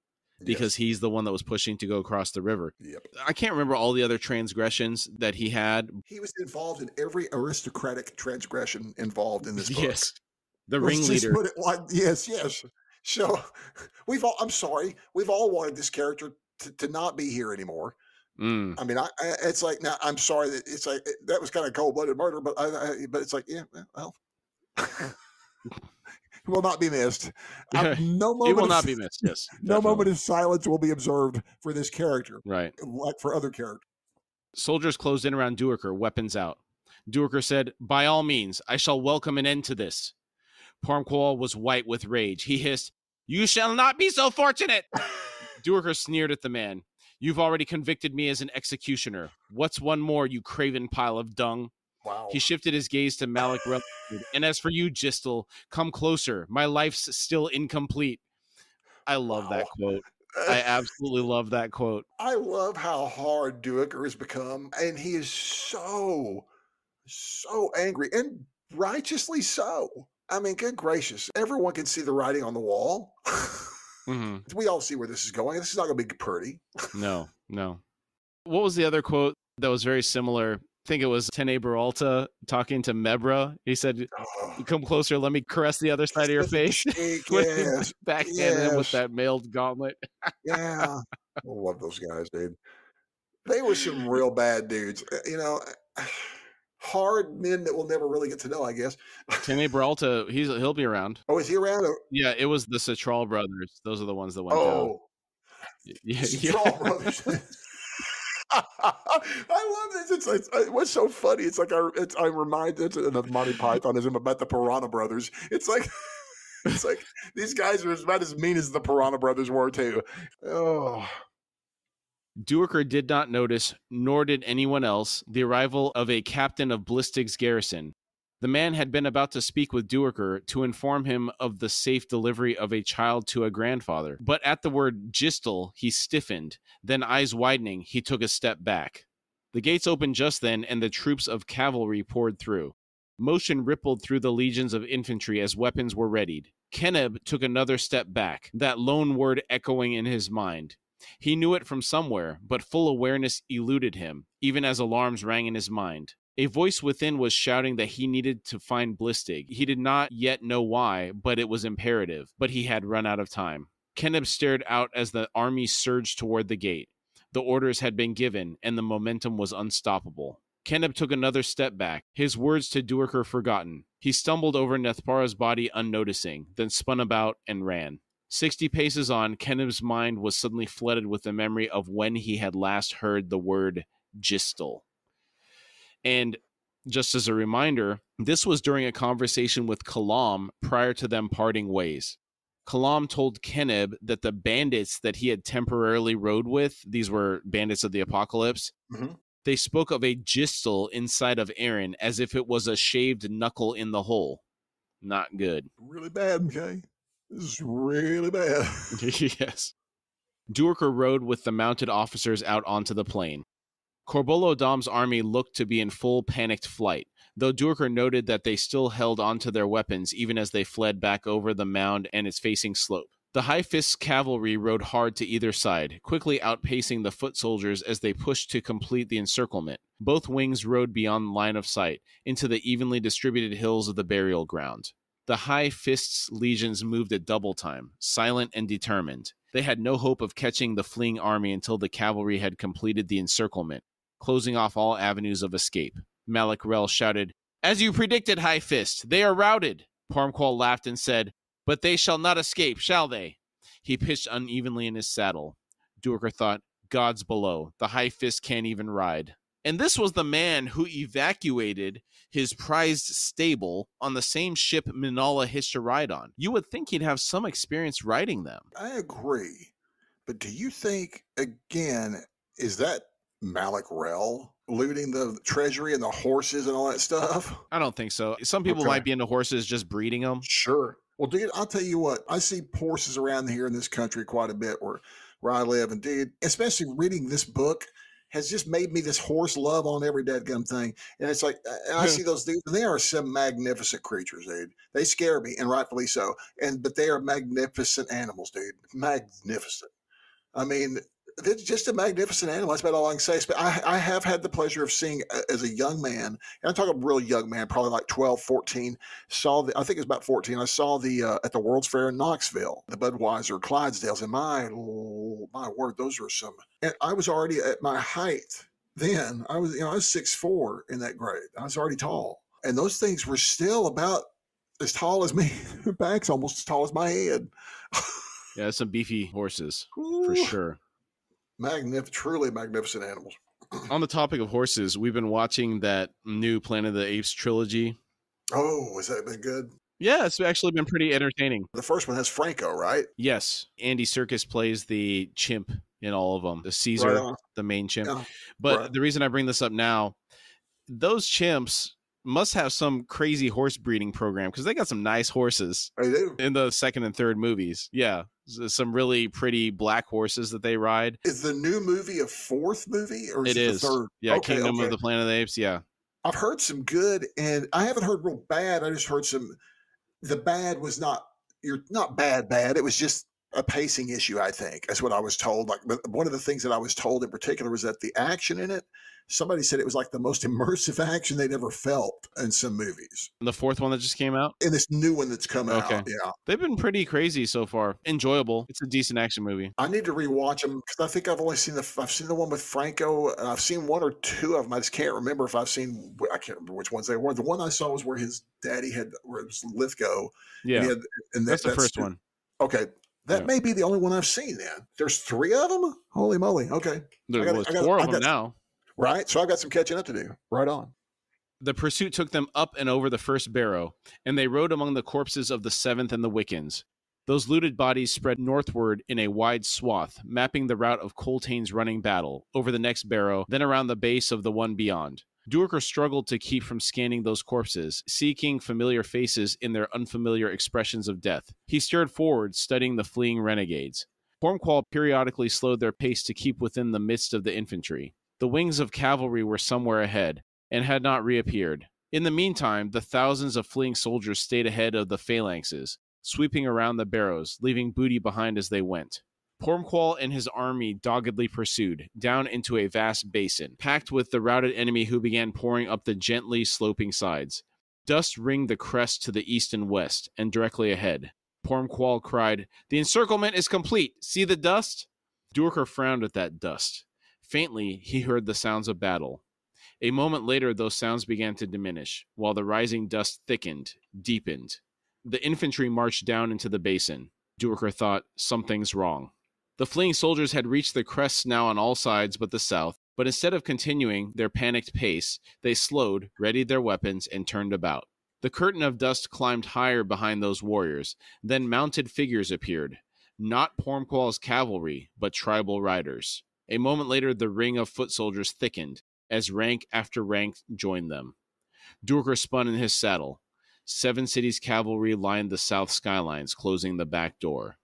because he's the one that was pushing to go across the river.
Yep.
I can't remember all the other transgressions that he had.
he was involved in every aristocratic transgression involved in this book.
Yes. The
Let's
ringleader.
like yes, yes. So we've all. I'm sorry, we've all wanted this character to, to not be here anymore.
Mm.
I mean, I, I it's like now. I'm sorry that it's like it- that was kind of cold blooded murder, but I, I, but it's like yeah, well, will not be missed. No moment.
It will
of-
not be missed. Yes.
No
definitely.
moment of silence will be observed for this character,
Right.
like for other characters.
Soldiers closed in around Duiker, weapons out. Duiker said, By all means, I shall welcome an end to this. Pormqual was white with rage. He hissed, You shall not be so fortunate. Duiker sneered at the man. You've already convicted me as an executioner. What's one more, you craven pile of dung?
Wow.
He shifted his gaze to Malik. And as for you, Jhistal, come closer. My life's still incomplete. I love that quote. Uh, I absolutely love that quote.
I love how hard Duiker has become, and he is so, so angry and righteously so. I mean, good gracious, everyone can see the writing on the wall.
hmm
we all see where this is going. This is not going to be pretty.
No, no. What was the other quote that was very similar? I think it was Tene Baralta talking to Mebra. He said,
Oh,
"Come closer, let me caress the other side of your face."
yes,
him with that mailed gauntlet.
yeah. I love those guys, dude. They were some real bad dudes. Uh, You know, hard men that we'll never really get to know, I guess.
Tene Baralta, he's he'll be around.
Oh, is he around? Oh,
Yeah, it was the Citral brothers. Those are the ones that went
Oh,
down. Yeah,
Straw Brothers. I love this. It's, it's uh, what's so funny. It's like I, it's, I remind it's of Monty Pythonism about the Piranha Brothers. It's like, it's like these guys are about as mean as the Piranha Brothers were too. Oh,
Duiker did not notice, nor did anyone else, the arrival of a captain of Blistig's garrison. The man had been about to speak with Duiker to inform him of the safe delivery of a child to a grandfather. But at the word Jhistal, he stiffened. Then, eyes widening, he took a step back. The gates opened just then, and the troops of cavalry poured through. Motion rippled through the legions of infantry as weapons were readied. Keneb took another step back, that lone word echoing in his mind. He knew it from somewhere, but full awareness eluded him, even as alarms rang in his mind. A voice within was shouting that he needed to find Blistig. He did not yet know why, but it was imperative. But he had run out of time. Keneb stared out as the army surged toward the gate. The orders had been given, and the momentum was unstoppable. Keneb took another step back, his words to Duiker forgotten. He stumbled over Nethpara's body unnoticing, then spun about and ran. Sixty paces on, Keneb's mind was suddenly flooded with the memory of when he had last heard the word Jhistal. And just as a reminder, this was during a conversation with Kalam prior to them parting ways. Kalam told Keneb that the bandits that he had temporarily rode with, these were bandits of the apocalypse,
Mhm.
they spoke of a Jhistal inside of Aren as if it was a shaved knuckle in the hole. Not good.
really bad. Okay, this is really bad.
yes. Duiker rode with the mounted officers out onto the plain. Korbolo Dom's army looked to be in full panicked flight, though Duiker noted that they still held onto their weapons even as they fled back over the mound and its facing slope. The High Fist's cavalry rode hard to either side, quickly outpacing the foot soldiers as they pushed to complete the encirclement. Both wings rode beyond line of sight, into the evenly distributed hills of the burial ground. The High Fist's legions moved at double time, silent and determined. They had no hope of catching the fleeing army until the cavalry had completed the encirclement, closing off all avenues of escape. Malik Rel shouted, As you predicted, High Fist, they are routed. Pormqual laughed and said, But they shall not escape, shall they? He pitched unevenly in his saddle. Duiker thought, Gods below, the High Fist can't even ride. And this was the man who evacuated his prized stable on the same ship Minala hitched a ride on. You would think he'd have some experience riding them.
I agree, but do you think again is that Malik Rel looting the treasury and the horses and all that stuff?
I don't think so. Some people
Okay.
might be into horses just breeding them.
Sure. Well, dude, I'll tell you what. I see horses around here in this country quite a bit where where I live, and dude, especially reading this book has just made me this horse love on every dead dadgum thing. And it's like, and I see those dudes. They are some magnificent creatures, dude. They scare me, and rightfully so. And but they are magnificent animals, dude. Magnificent. I mean, they're just a magnificent animal. That's about all I can say. But I, I have had the pleasure of seeing uh, as a young man, and I'm talking a real young man, probably like 12, 14, saw the, I think it was about 14. I saw the, uh, at the World's Fair in Knoxville, the Budweiser Clydesdales. And my, my word, those are some, and I was already at my height then. I was, you know, I was six four in that grade. I was already tall. And those things were still about as tall as me. Their back's almost as tall as my head.
Yeah, some beefy horses for sure.
Magnif- truly magnificent animals.
On the topic of horses, we've been watching that new Planet of the Apes trilogy.
Oh, has that been good?
Yeah, it's actually been pretty entertaining.
The first one has Franco, right?
Yes, Andy Serkis plays the chimp in all of them, the Caesar,
Right
the main chimp.
Yeah,
But
right.
the reason I bring this up now, those chimps must have some crazy horse breeding program because they got some nice horses in the second and third movies. Yeah, Some really pretty black horses that they ride.
Is the new movie a fourth movie or is
It
it,
is.
the third?
Yeah,
Okay,
Kingdom
okay.
of the Planet of the Apes. Yeah.
I've heard some good, and I haven't heard real bad. I just heard some. The bad was not you're not bad bad. It was just a pacing issue. I think that's what I was told. Like one of the things that I was told in particular was that the action in it. Somebody said it was like the most immersive action they'd ever felt in some movies.
And the fourth one that just came out.
And this new one that's come
Okay.
out, yeah,
They've been pretty crazy so far. Enjoyable. It's a decent action movie.
I need to rewatch them because I think I've only seen the I've seen the one with Franco. And I've seen one or two of them. I just can't remember if I've seen. I can't remember which ones they were. The one I saw was where his daddy had where it was Lithgow.
Yeah.
and had, and that-
that's the first
the-
one.
Okay, that
Yeah.
may be the only one I've seen. Then there's three of them. Holy moly! Okay,
There was
I gotta-
four
I
of them now.
right. So I've got some catching up to do. Right on.
The pursuit took them up and over the first barrow, and they rode among the corpses of the seventh and the Wickans. Those looted bodies spread northward in a wide swath, mapping the route of Coltaine's running battle, over the next barrow, then around the base of the one beyond. Duiker struggled to keep from scanning those corpses, seeking familiar faces in their unfamiliar expressions of death. He stared forward, studying the fleeing renegades. Pormqual periodically slowed their pace to keep within the midst of the infantry. The wings of cavalry were somewhere ahead, and had not reappeared. In the meantime, the thousands of fleeing soldiers stayed ahead of the phalanxes, sweeping around the barrows, leaving booty behind as they went. Pormqual and his army doggedly pursued, down into a vast basin, packed with the routed enemy who began pouring up the gently sloping sides. Dust ringed the crest to the east and west, and directly ahead. Pormqual cried, The encirclement is complete! See the dust? Duiker frowned at that dust. Faintly, he heard the sounds of battle. A moment later, those sounds began to diminish, while the rising dust thickened, deepened. The infantry marched down into the basin. Duiker thought, something's wrong. The fleeing soldiers had reached the crests now on all sides but the south, but instead of continuing their panicked pace, they slowed, readied their weapons, and turned about. The curtain of dust climbed higher behind those warriors, then mounted figures appeared. Not Pormqual's cavalry, but tribal riders. A moment later, the ring of foot soldiers thickened, as rank after rank joined them. Duiker spun in his saddle. Seven cities' cavalry lined the south skylines, closing the back door.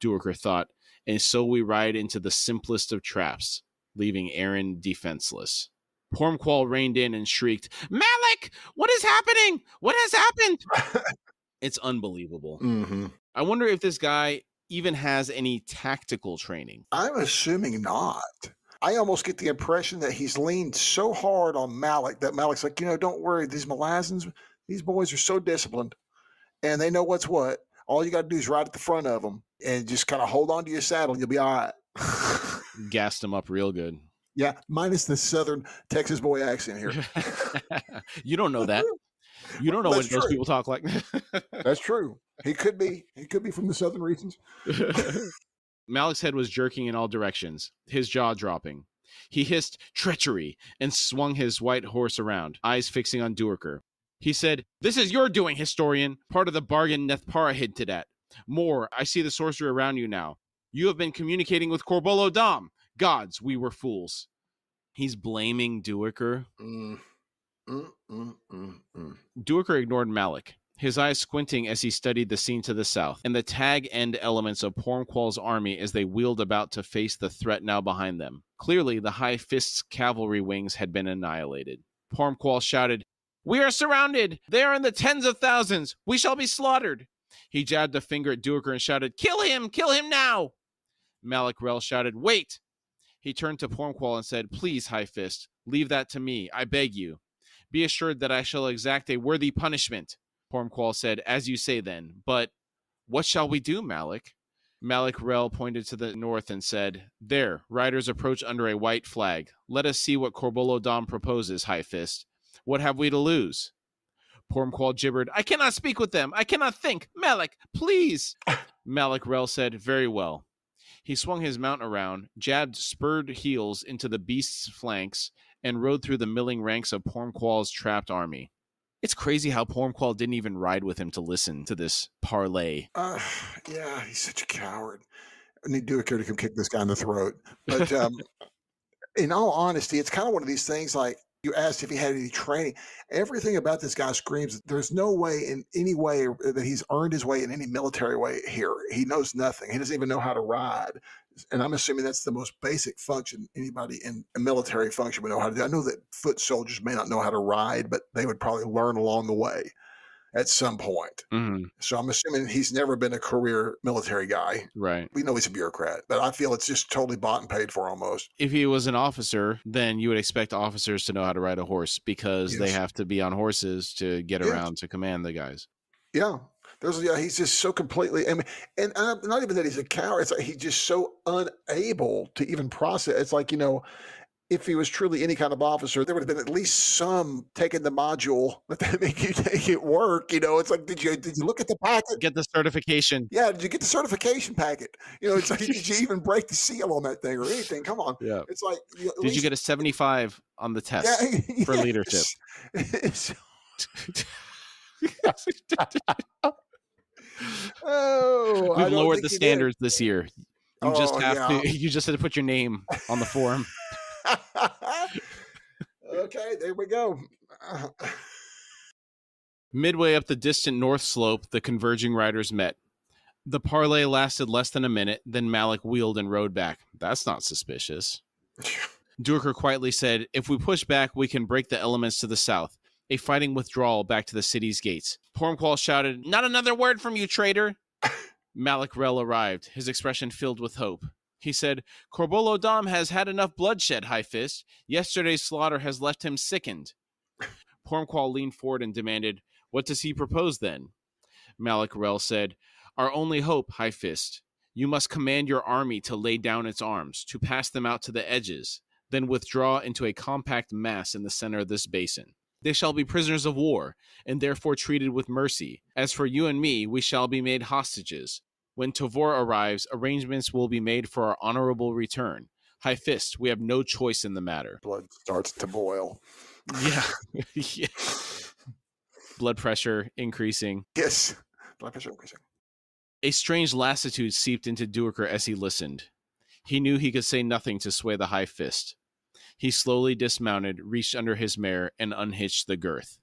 Duiker thought, and so we ride into the simplest of traps, leaving Aren defenseless. Pormqual reined in and shrieked, Malik! What is happening? What has happened? it's unbelievable.
hmm
I wonder if this guy even has any tactical training.
I'm assuming not. I almost get the impression that he's leaned so hard on Malik that Malik's like, you know, don't worry, these Malazans, these boys are so disciplined, and they know what's what. All you got to do is ride at the front of them and just kind of hold on to your saddle, you'll be all right.
Gassed him up real good.
yeah, minus the southern Texas boy accent here.
you don't know that. You don't know what
That's
those people talk like.
That's true. He could be. He could be from the southern regions.
Malik's head was jerking in all directions, his jaw dropping. He hissed treachery and swung his white horse around, eyes fixing on Duiker. He said, This is your doing, historian, part of the bargain Nethpara hinted at. More, I see the sorcery around you now. You have been communicating with Korbolo Dom. Gods, we were fools. He's blaming Duiker.
Mm. Mm, mm, mm, mm.
Duiker ignored Malik, his eyes squinting as he studied the scene to the south and the tag end elements of Pormqual's army as they wheeled about to face the threat now behind them. Clearly, the High Fist's cavalry wings had been annihilated. Pormqual shouted, We are surrounded! They are in the tens of thousands! We shall be slaughtered! He jabbed a finger at Duiker and shouted, Kill him! Kill him now! Malik Rel shouted, Wait! He turned to Pormqual and said, Please, High Fist, leave that to me, I beg you. Be assured that I shall exact a worthy punishment. Pormqual said, As you say then, but what shall we do, Malik? Malik Rel pointed to the north and said, There, riders approach under a white flag. Let us see what Korbolo Dom proposes, High Fist. What have we to lose? Pormqual gibbered, I cannot speak with them. I cannot think. Malik, please. Malik Rel said, Very well. He swung his mount around, jabbed spurred heels into the beast's flanks, and rode through the milling ranks of Pormqual's trapped army. It's crazy how Pormqual didn't even ride with him to listen to this parley.
Uh, yeah, he's such a coward. I need Duiker to come kick this guy in the throat. But um, in all honesty, it's kind of one of these things like You asked if he had any training. Everything about this guy screams there's no way in any way uh, that he's earned his way in any military way here. He knows nothing. He doesn't even know how to ride. And I'm assuming that's the most basic function anybody in a military function would know how to do. I know that foot soldiers may not know how to ride, but they would probably learn along the way at some point.
Mhm.
So I'm assuming he's never been a career military guy.
Right.
We know he's a bureaucrat, but I feel it's just totally bought and paid for almost.
If he was an officer, then you would expect officers to know how to ride a horse because they have to be on horses to get
Yes.
around to command the guys.
Yeah. There's yeah, he's just so completely I mean, and uh, not even that he's a coward. It's like he's just so unable to even process. It's like, you know, if he was truly any kind of officer, there would have been at least some taking the module that they make you take it work. You know, it's like, did you did you look at the packet?
Get the certification.
Yeah, did you get the certification packet? You know, it's like, did you even break the seal on that thing or anything? Come on.
Yeah.
It's like, you know, at
Did you get a 75 on the test?
yeah,
for leadership?
Oh,
We've lowered the
did.
standards this year. You just
Oh,
have
yeah.
to you just have to put your name on the form.
Okay, there we go.
Midway up the distant north slope, the converging riders met. The parley lasted less than a minute, then Malik wheeled and rode back. That's not suspicious. Duiker quietly said, If we push back, we can break the elements to the south. A fighting withdrawal back to the city's gates. Pormqual shouted, Not another word from you, traitor! Malik Rel arrived, his expression filled with hope. He said, Korbolo Dom has had enough bloodshed, High Fist. Yesterday's slaughter has left him sickened. Pormqual leaned forward and demanded, What does he propose then? Malik Rel said, Our only hope, High Fist. You must command your army to lay down its arms, to pass them out to the edges, then withdraw into a compact mass in the center of this basin. They shall be prisoners of war, and therefore treated with mercy. As for you and me, we shall be made hostages. When Tavore arrives, arrangements will be made for our honorable return. High Fist, we have no choice in the matter.
Blood starts to boil.
Yeah. yeah. Blood pressure increasing.
Yes, blood pressure increasing.
A strange lassitude seeped into Duiker as he listened. He knew he could say nothing to sway the high fist. He slowly dismounted, reached under his mare, and unhitched the girth.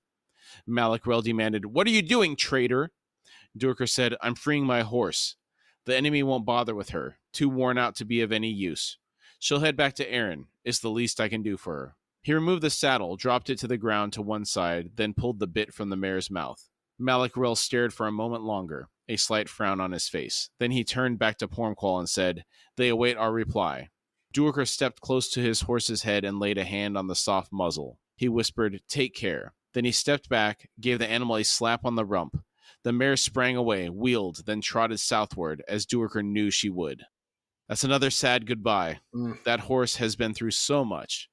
Malik Rel demanded, What are you doing, traitor? Duiker said, I'm freeing my horse. The enemy won't bother with her, too worn out to be of any use. She'll head back to Aren. It's the least I can do for her. He removed the saddle, dropped it to the ground to one side, then pulled the bit from the mare's mouth. Malik Rel stared for a moment longer, a slight frown on his face. Then he turned back to Pormqual and said, They await our reply. Duiker stepped close to his horse's head and laid a hand on the soft muzzle. He whispered, Take care. Then he stepped back, gave the animal a slap on the rump. The mare sprang away, wheeled, then trotted southward, as Duiker knew she would. That's another sad goodbye.
Mm.
That horse has been through so much.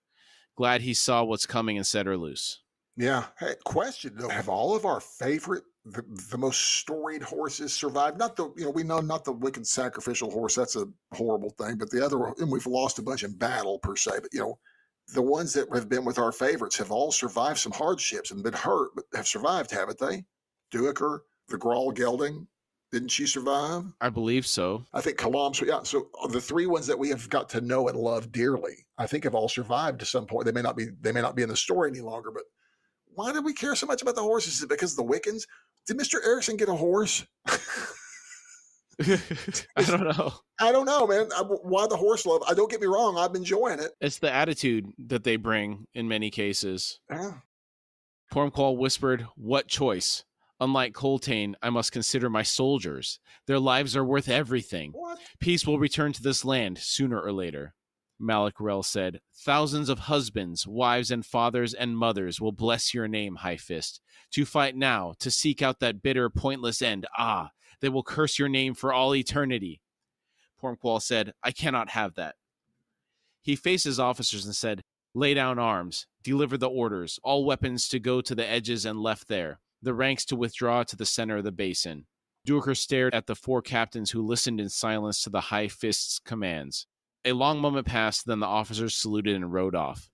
Glad he saw what's coming and set her loose.
Yeah. Hey, question though: Have all of our favorite, the, the most storied horses survived? Not the, you know, we know not the Wickan sacrificial horse. That's a horrible thing. But the other, and we've lost a bunch in battle per se. But you know, the ones that have been with our favorites have all survived some hardships and been hurt, but have survived, haven't they? Duiker, the Grawl Gelding, didn't she survive?
I believe so.
I think Kalam. So yeah, so the three ones that we have got to know and love dearly, I think have all survived to some point. They may not be they may not be in the story any longer, but why do we care so much about the horses? Is it because of the Wickans? Did Mister Erikson get a horse?
I don't know.
I don't know, man. I, why the horse love? I don't get me wrong. I'm enjoying it.
It's the attitude that they bring in many cases.
Yeah.
Pormqual whispered, What choice? Unlike Coltaine, I must consider my soldiers. Their lives are worth everything.
What?
Peace will return to this land sooner or later. Malik Rel said, Thousands of husbands, wives, and fathers and mothers will bless your name, High Fist. To fight now, to seek out that bitter, pointless end, ah, they will curse your name for all eternity. Pormqual said, I cannot have that. He faced his officers and said, Lay down arms, deliver the orders, all weapons to go to the edges and left there, the ranks to withdraw to the center of the basin. Duiker stared at the four captains who listened in silence to the High Fist's commands. A long moment passed, then the officers saluted and rode off.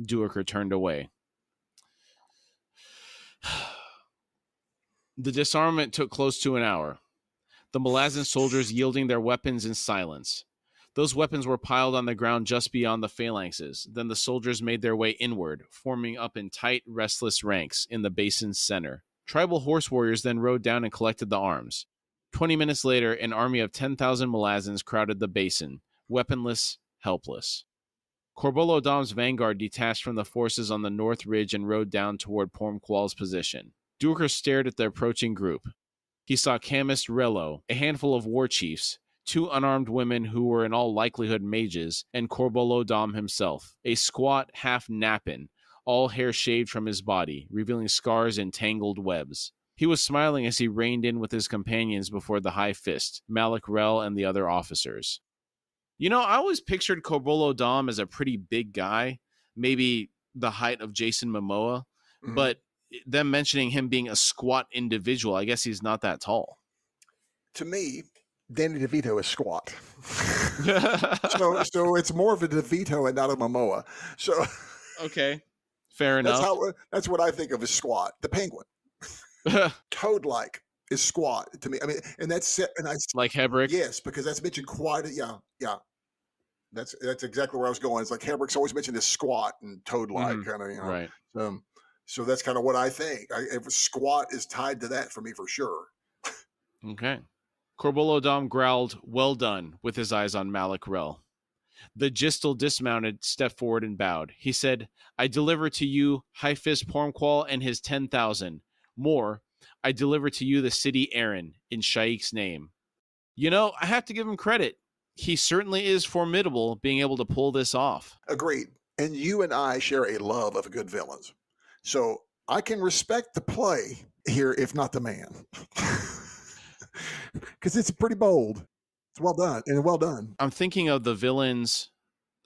Duiker turned away. the disarmament took close to an hour, the Malazan soldiers yielding their weapons in silence. Those weapons were piled on the ground just beyond the phalanxes. Then the soldiers made their way inward, forming up in tight, restless ranks in the basin's center. Tribal horse warriors then rode down and collected the arms. Twenty minutes later, an army of 10,000 Malazans crowded the basin, weaponless, helpless. Korbolo Dom's vanguard detached from the forces on the north ridge and rode down toward Pormqual's position. Duiker stared at the approaching group. He saw Kamist Reloe, a handful of war chiefs, two unarmed women who were in all likelihood mages, and Korbolo Dom himself, a squat half Napan, all hair shaved from his body, revealing scars and tangled webs. He was smiling as he reined in with his companions before the High Fist, Malik Rel, and the other officers. You know, I always pictured Korbolo Dom as a pretty big guy, maybe the height of Jason Momoa,
Mhm.
but them mentioning him being a squat individual, I guess he's not that tall.
to me, Danny DeVito is squat. so, so it's more of a DeVito and not a Momoa. So
okay, fair
that's
enough.
how that's what I think of as squat. The penguin, toad like, is squat to me. I mean, and that's and I
like Heboric.
yes because that's mentioned quite. A, yeah, yeah. That's that's exactly where I was going. It's like Heboric's always mentioned as squat and toad like
Mhm.
kind of you know.
Right.
Um, so that's kind of what I think. I, if squat is tied to that for me for sure.
Okay. Korbolo Dom growled, Well done, with his eyes on Malik Rel. The Jhistal dismounted, stepped forward, and bowed. He said, I deliver to you High Pormqual and his 10,000. More, I deliver to you the city Aren in Sha'ik's name. You know, I have to give him credit. He certainly is formidable being able to pull this off.
Agreed. And you and I share a love of good villains. So I can respect the play here, if not the man. Because it's pretty bold. It's well done and well done.
I'm thinking of the villains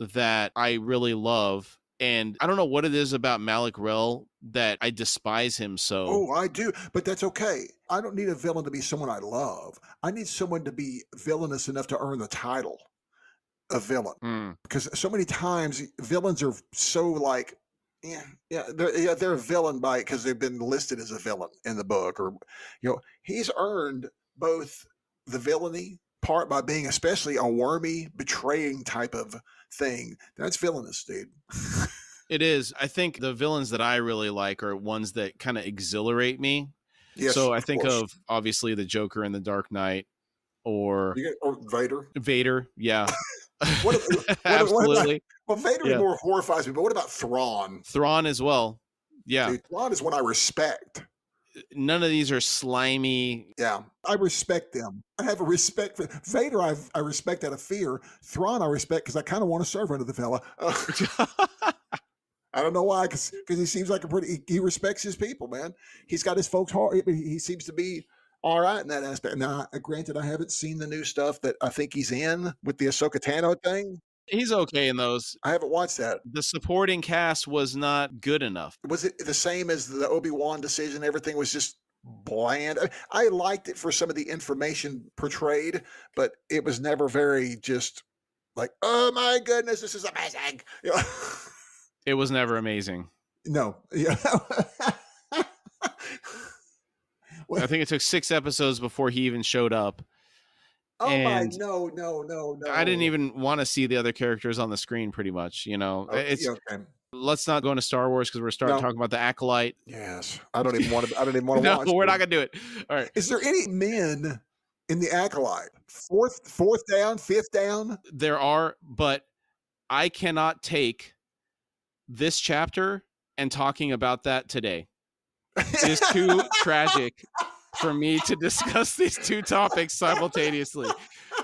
that I really love. And I don't know what it is about Malik Rel that I despise him so.
Oh, I do. But that's okay. I don't need a villain to be someone I love. I need someone to be villainous enough to earn the title of villain.
Mm,
because so many times villains are so like yeah yeah they're, yeah, they're a villain by because they've been listed as a villain in the book or you know he's earned both the villainy part by being especially a wormy betraying type of thing that's villainous dude
it is. I think the villains that I really like are ones that kind of exhilarate me.
yes
so I think
course.
of obviously the Joker in the Dark Knight or
get- or vader
Vader. Yeah.
What if- what
Absolutely.
well vader
Yeah.
more horrifies me but what about thrawn
Thrawn as well. Yeah.
Dude, thrawn is one i respect
None of these are slimy.
Yeah, I respect them. I have a respect for Vader. I I respect out of fear. Thrawn, I respect because I kind of want to serve under the fella. I don't know why, because he seems like a pretty. He, he respects his people, man. He's got his folks heart. He, he seems to be all right in that aspect. Now, granted, I haven't seen the new stuff that I think he's in with the Ahsoka Tano thing.
He's okay in those.
I haven't watched that.
The supporting cast was not good enough.
Was it the same as the Obi Wan decision? Everything was just bland. I, liked it for some of the information portrayed, but it was never very just like, oh my goodness, this is amazing. You know?
It was never amazing.
no, yeah. Well,
I think it took six episodes before he even showed up.
Oh my, no, no, no, no.
I didn't even want to see the other characters on the screen. Pretty much, you know.
Oh,
it's
okay.
let's not go into Star Wars because we're starting
No.
talking about the acolyte.
Yes, I don't even want to. I don't even want to
No,
watch.
we're
it.
not gonna do it. All right.
Is there any men in the acolyte? Fourth, fourth down, fifth down.
There are, but I cannot take this chapter and talking about that today. It is too tragic for me to discuss these two topics simultaneously.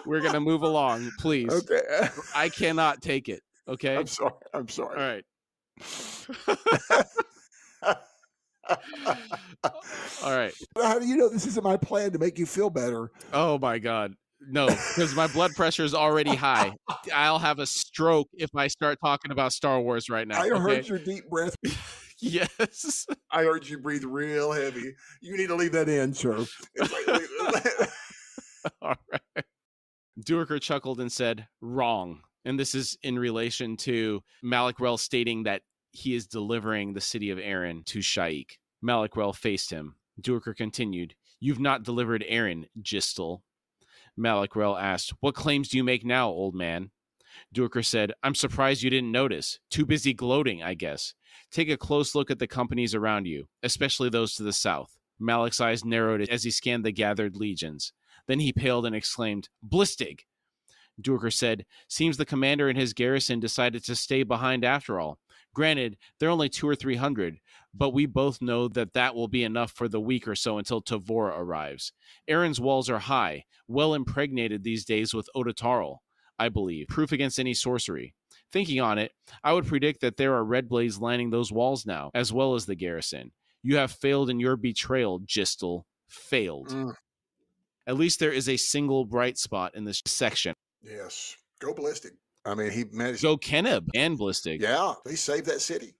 We're gonna move along, please.
okay.
I cannot take it. Okay.
I'm sorry. I'm sorry.
All right. All right.
How do you know this isn't my plan to make you feel better?
Oh my god. No, because my blood pressure is already high. I'll have a stroke if I start talking about Star Wars right now.
I
okay?
heard your deep breath.
Yes.
I heard you breathe real heavy. You need to leave that in, sir.
All right. Duiker chuckled and said, wrong. And this is in relation to Malik Rel stating that he is delivering the city of Aren to Sha'ik. Malik Rel faced him. Duiker continued, You've not delivered Aren, Jhistal. Malik Rel asked, What claims do you make now, old man? Duiker said, I'm surprised you didn't notice. Too busy gloating, I guess. Take a close look at the companies around you, especially those to the south. Malik's eyes narrowed as he scanned the gathered legions. Then he paled and exclaimed, Blistig! Duiker said, Seems the commander and his garrison decided to stay behind after all. Granted, they're only two or three hundred, but we both know that that will be enough for the week or so until Tavore arrives. Aren's walls are high, well impregnated these days with Otataral, I believe, proof against any sorcery. Thinking on it, I would predict that there are red blades lining those walls now, as well as the garrison. You have failed in your betrayal, Jhistal. Failed.
Mm,
At least there is a single bright spot in this section.
yes. Go ballistic. I mean, he managed.
Go Keneb and Blistig.
Yeah, they saved that city.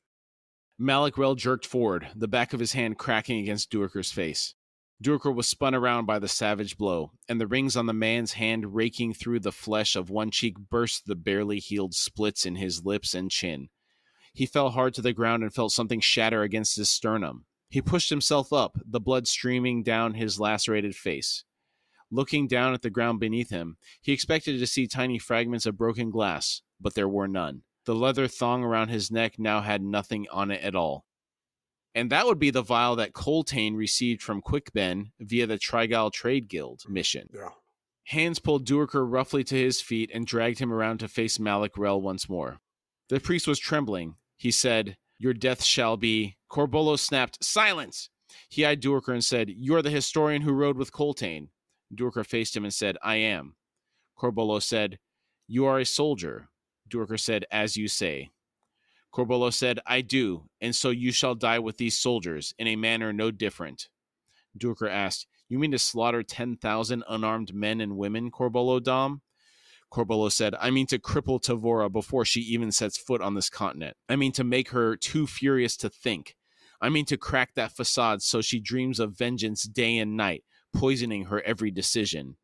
Malik Rel jerked forward, the back of his hand cracking against Duiker's face. Duiker was spun around by the savage blow, and the rings on the man's hand raking through the flesh of one cheek burst the barely healed splits in his lips and chin. He fell hard to the ground and felt something shatter against his sternum. He pushed himself up, the blood streaming down his lacerated face. Looking down at the ground beneath him, he expected to see tiny fragments of broken glass, but there were none. The leather thong around his neck now had nothing on it at all. And that would be the vial that Coltaine received from Quick Ben via the Trygalle Trade Guild mission.
Yeah.
Hands pulled Duiker roughly to his feet and dragged him around to face Malik Rel once more. The priest was trembling. He said, Your death shall be. Korbolo snapped, Silence! He eyed Duiker and said, You're the historian who rode with Coltaine. Duiker faced him and said, I am. Korbolo said, You are a soldier. Duiker said, As you say. Korbolo said, I do, and so you shall die with these soldiers, in a manner no different. Duiker asked, You mean to slaughter 10,000 unarmed men and women, Korbolo Dom? Korbolo said, I mean to cripple Tavore before she even sets foot on this continent. I mean to make her too furious to think. I mean to crack that facade so she dreams of vengeance day and night, poisoning her every decision.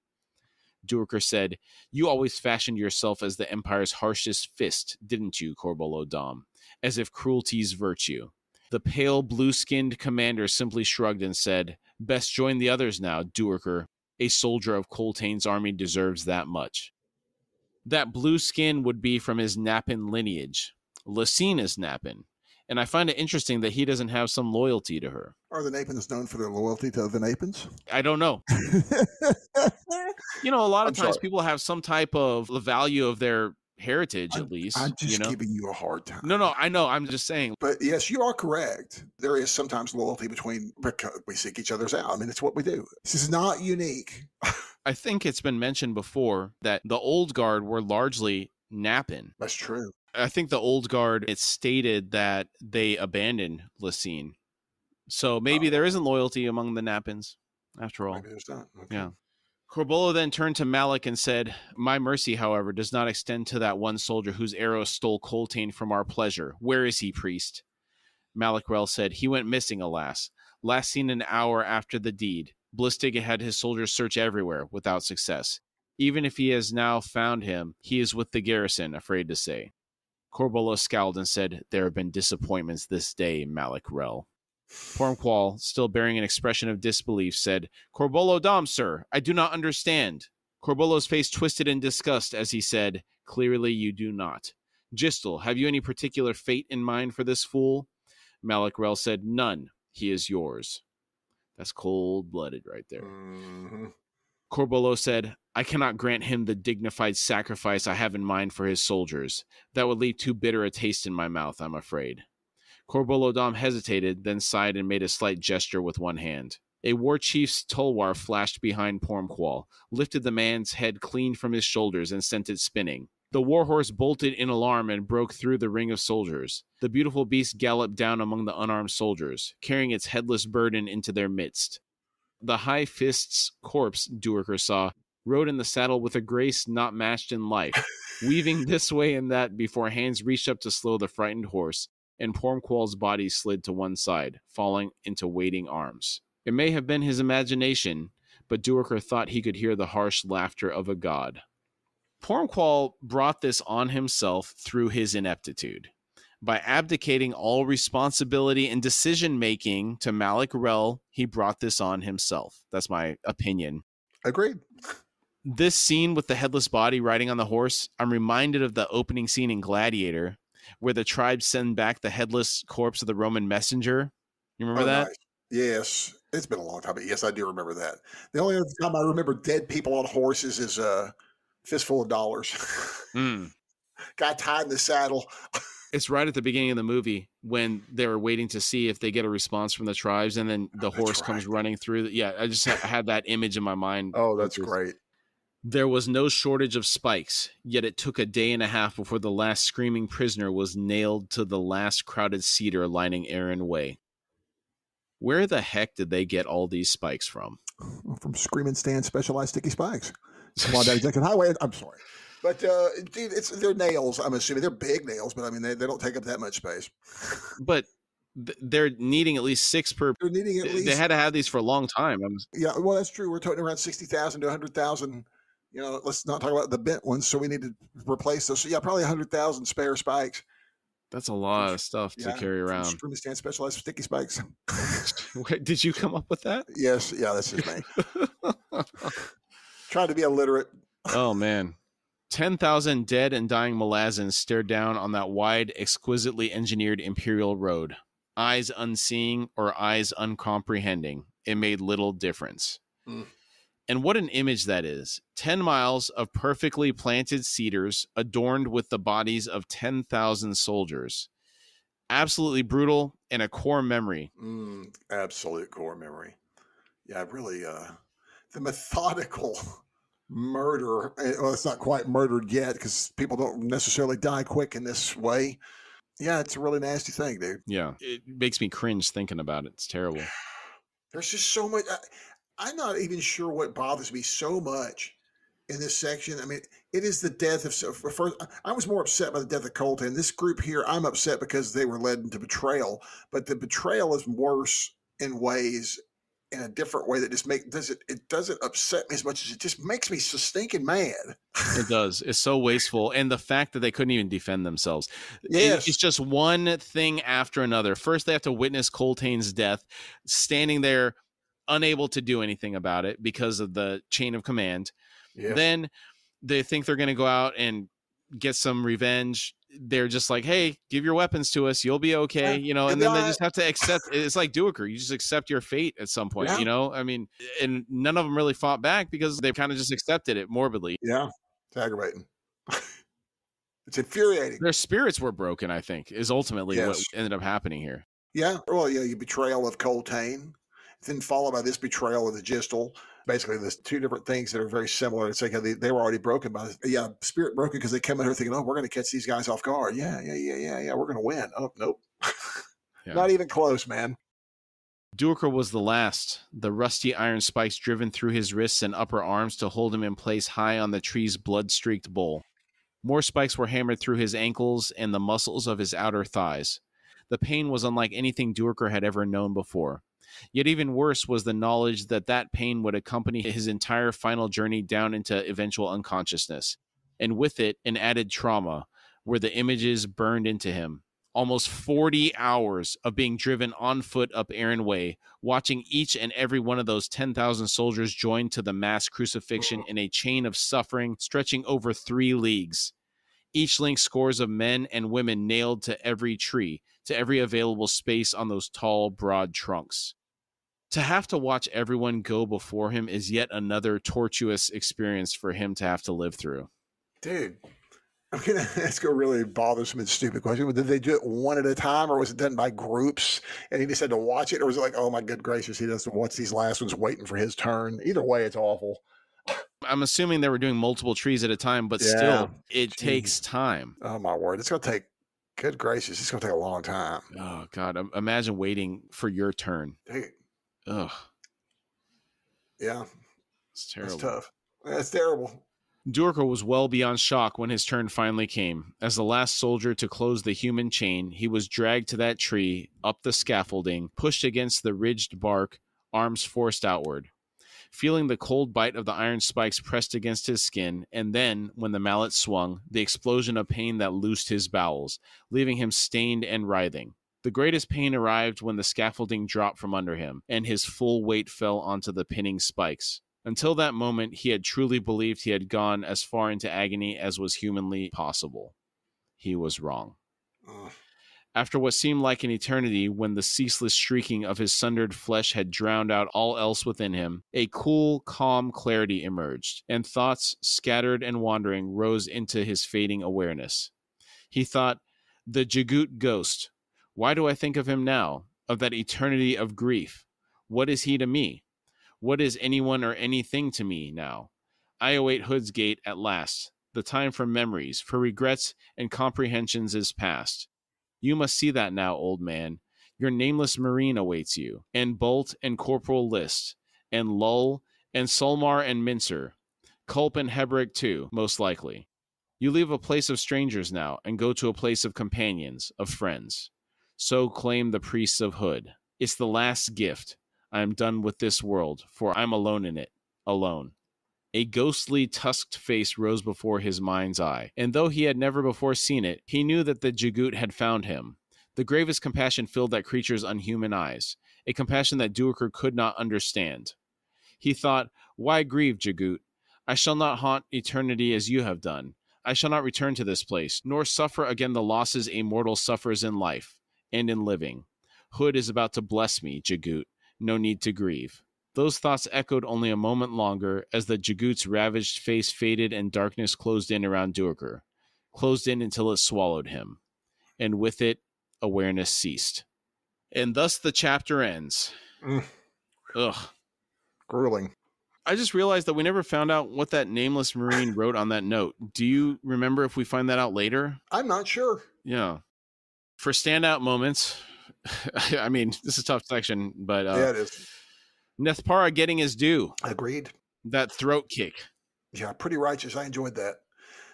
Duiker said, You always fashioned yourself as the Empire's harshest fist, didn't you, Korbolo Dom? As if cruelty's virtue. The pale, blue skinned commander simply shrugged and said, Best join the others now, Duiker. A soldier of Coltaine's army deserves that much. That blue skin would be from his Napan lineage. Laseen is Napan. And I find it interesting that he doesn't have some loyalty to her.
Are the Napans known for their loyalty to the Napans?
I don't know. You know, a lot of
I'm
times
sorry.
people have some type of the value of their heritage,
I'm-
at least.
I'm just
you know?
giving you a hard time.
No, no, I know. I'm just saying.
But yes, you are correct. There is sometimes loyalty between because we seek each other's out. I mean, it's what we do. This is not unique.
I think it's been mentioned before that the old guard were largely Napan.
That's true.
I think the old guard it stated that they abandoned Laseen. So maybe
Oh.
there isn't loyalty among the Napans after all.
Maybe there's not. Okay.
Yeah. Korbolo then turned to Malik and said, My mercy, however, does not extend to that one soldier whose arrow stole Coltaine from our pleasure. Where is he, priest? Malik Rel said, He went missing, alas. Last seen an hour after the deed. Blistig had his soldiers search everywhere without success. Even if he has now found him, he is with the garrison, afraid to say. Korbolo scowled and said, There have been disappointments this day, Malik Rel. Pormqual, still bearing an expression of disbelief, said, Korbolo Dom, sir, I do not understand. Korbolo's face twisted in disgust as he said, Clearly you do not. Jhistal, have you any particular fate in mind for this fool? Malik Rel said, None. He is yours. That's cold blooded right there.
Mhm.
Korbolo said, I cannot grant him the dignified sacrifice I have in mind for his soldiers. That would leave too bitter a taste in my mouth, I'm afraid. Korbolo Dom hesitated, then sighed and made a slight gesture with one hand. A war chief's tulwar flashed behind Pormqual, lifted the man's head clean from his shoulders, and sent it spinning. The warhorse bolted in alarm and broke through the ring of soldiers. The beautiful beast galloped down among the unarmed soldiers, carrying its headless burden into their midst. The high fist's corpse, Duiker saw, rode in the saddle with a grace not matched in life, weaving this way and that before hands reached up to slow the frightened horse, and Pormqual's body slid to one side, falling into waiting arms. It may have been his imagination, but Duiker thought he could hear the harsh laughter of a god. Pormqual brought this on himself through his ineptitude. By abdicating all responsibility and decision making to Malik Rel, he brought this on himself. That's my opinion.
Agreed.
This scene with the headless body riding on the horse, I'm reminded of the opening scene in Gladiator, where the tribes send back the headless corpse of the Roman messenger. You remember
Oh,
that?
nice. Yes, it's been a long time, but yes, I do remember that. The only other time I remember dead people on horses is a fistful of dollars.
Mm.
Guy tied in the saddle.
It's right at the beginning of the movie when they're waiting to see if they get a response from the tribes, and then the
Oh,
horse comes running through. The, yeah, I just ha- had that image in my mind.
Oh, that's great.
There was no shortage of spikes, yet it took a day and a half before the last screaming prisoner was nailed to the last crowded cedar lining Aren Way. Where the heck did they get all these spikes from?
From Screaming Stand Specialized Sticky Spikes. Come on down Executive Highway. I'm sorry. But uh, dude, it's they're nails. I'm assuming they're big nails, but I mean they, they don't take up that much space.
but th- they're needing at least six per.
They're needing at least
They had to have these for a long time. I'm,
Yeah, well, that's true. We're talking around sixty thousand to hundred thousand. You know, let's not talk about the bent ones. So we need to replace those. So yeah, probably a hundred thousand spare spikes.
that's a lot of stuff
Yeah,
to carry around.
Screaming Stan specialized sticky spikes.
Wait, Did you come up with that?
yes, yeah, that's just me. Trying to be illiterate.
oh man 10,000 dead and dying Malazans stared down on that wide exquisitely engineered imperial road eyes unseeing or eyes uncomprehending it made little difference
Mm.
And what an image that is 10 miles of perfectly planted cedars adorned with the bodies of 10,000 soldiers absolutely brutal and a core memory
Mm, absolute core memory. Yeah, really. Uh, the methodical murder. eh, Well, it's not quite murdered yet because people don't necessarily die quick in this way. Yeah, it's a really nasty thing, dude.
yeah it makes me cringe thinking about it it's terrible
There's just so much. I, I'm not even sure what bothers me so much in this section. I mean, it is the death of. First, I was more upset by the death of Coltaine. This group here, I'm upset because they were led into betrayal. But the betrayal is worse in ways, in a different way that just make does it. It doesn't upset me as much as it just makes me so stinking mad.
It does. It's so wasteful. And the fact that they couldn't even defend themselves. It- it's just one thing after another. First, they have to witness Coltaine's death, standing there, unable to do anything about it because of the chain of command.
Yeah.
Then they think they're going to go out and get some revenge. They're just like, hey, give your weapons to us. You'll be okay.
Yeah.
You know,
And
and then they
I-
just have to accept it's like Duiker. You just accept your fate at some point,
Yeah.
you know? I mean, and none of them really fought back because they kind of just accepted it morbidly.
yeah, it's aggravating. it's infuriating.
their spirits were broken i think is ultimately what ended up happening here
Yeah, well, yeah, your betrayal of Coltaine, then followed by this betrayal of the Jhistal. Basically, there's two different things that are very similar. It's like they, they were already broken by, yeah, spirit broken because they come in here thinking, oh, we're going to catch these guys off guard. Yeah, yeah, yeah, yeah, yeah, we're going to win. Oh, nope.
Yeah.
Not even close, man.
Duiker was the last the rusty iron spikes driven through his wrists and upper arms to hold him in place high on the tree's blood-streaked bowl more spikes were hammered through his ankles and the muscles of his outer thighs the pain was unlike anything Duiker had ever known before Yet even worse was the knowledge that that pain would accompany his entire final journey down into eventual unconsciousness, and with it, an added trauma where the images burned into him. Almost 40 hours of being driven on foot up Aren Way, watching each and every one of those 10,000 soldiers joined to the mass crucifixion in a chain of suffering stretching over three leagues. Each link scores of men and women nailed to every tree, to every available space on those tall, broad trunks. To have to watch everyone go before him is yet another tortuous experience for him to have to live through.
Dude, I'm going to ask a really bothersome and stupid question. Did they do it one at a time or was it done by groups and he just had to watch it? Or was it like, oh my good gracious, he doesn't watch these last ones waiting for his turn? Either way, it's awful.
I'm assuming they were doing multiple trees at a time, but
Yeah.
still, it
Jeez.
takes time.
Oh my word. It's going to take, good gracious, it's going to take a long time.
Oh, God. Imagine waiting for your turn.
Dude,
Ugh,
yeah,
it's
that's
terrible.
tough. That's terrible.
Duiker was well beyond shock when his turn finally came. As the last soldier to close the human chain, he was dragged to that tree, up the scaffolding, pushed against the ridged bark, arms forced outward. Feeling the cold bite of the iron spikes pressed against his skin, and then, when the mallet swung, the explosion of pain that loosed his bowels, leaving him stained and writhing. The greatest pain arrived when the scaffolding dropped from under him, and his full weight fell onto the pinning spikes. Until that moment, he had truly believed he had gone as far into agony as was humanly possible. He was wrong.
Ugh.
After what seemed like an eternity, when the ceaseless shrieking of his sundered flesh had drowned out all else within him, a cool, calm clarity emerged, and thoughts, scattered and wandering, rose into his fading awareness. He thought, The Jaghut ghost. Why do I think of him now? Of that eternity of grief? What is he to me? What is anyone or anything to me now? I await Hood's gate at last. The time for memories, for regrets and comprehensions is past. You must see that now, old man. Your nameless marine awaits you, and Bult and Corporal List, and Lull, and Sulmar and Mincer, Culp and Heboric too, most likely. You leave a place of strangers now, and go to a place of companions, of friends. So claim the priests of Hood. It's the last gift. I am done with this world, for I'm alone in it, alone. A ghostly, tusked face rose before his mind's eye, and though he had never before seen it, he knew that the Jaghut had found him. The gravest compassion filled that creature's unhuman eyes, a compassion that Duiker could not understand. He thought, Why grieve, Jaghut? I shall not haunt eternity as you have done. I shall not return to this place, nor suffer again the losses a mortal suffers in life and in living. Hood is about to bless me, Jaghut. No need to grieve. Those thoughts echoed only a moment longer as the Jaghut's ravaged face faded and darkness closed in around Duiker, closed in until it swallowed him. And with it, awareness ceased. And thus the chapter ends.
Mm.
Ugh.
Grueling.
I just realized that we never found out what that nameless Marine wrote on that note. Do you remember if we find that out later?
I'm not sure.
Yeah. For standout moments, I mean, this is a tough section, but uh,
yeah, it is.
Nethpara getting his due.
Agreed.
That throat kick.
Yeah, pretty righteous. I enjoyed that.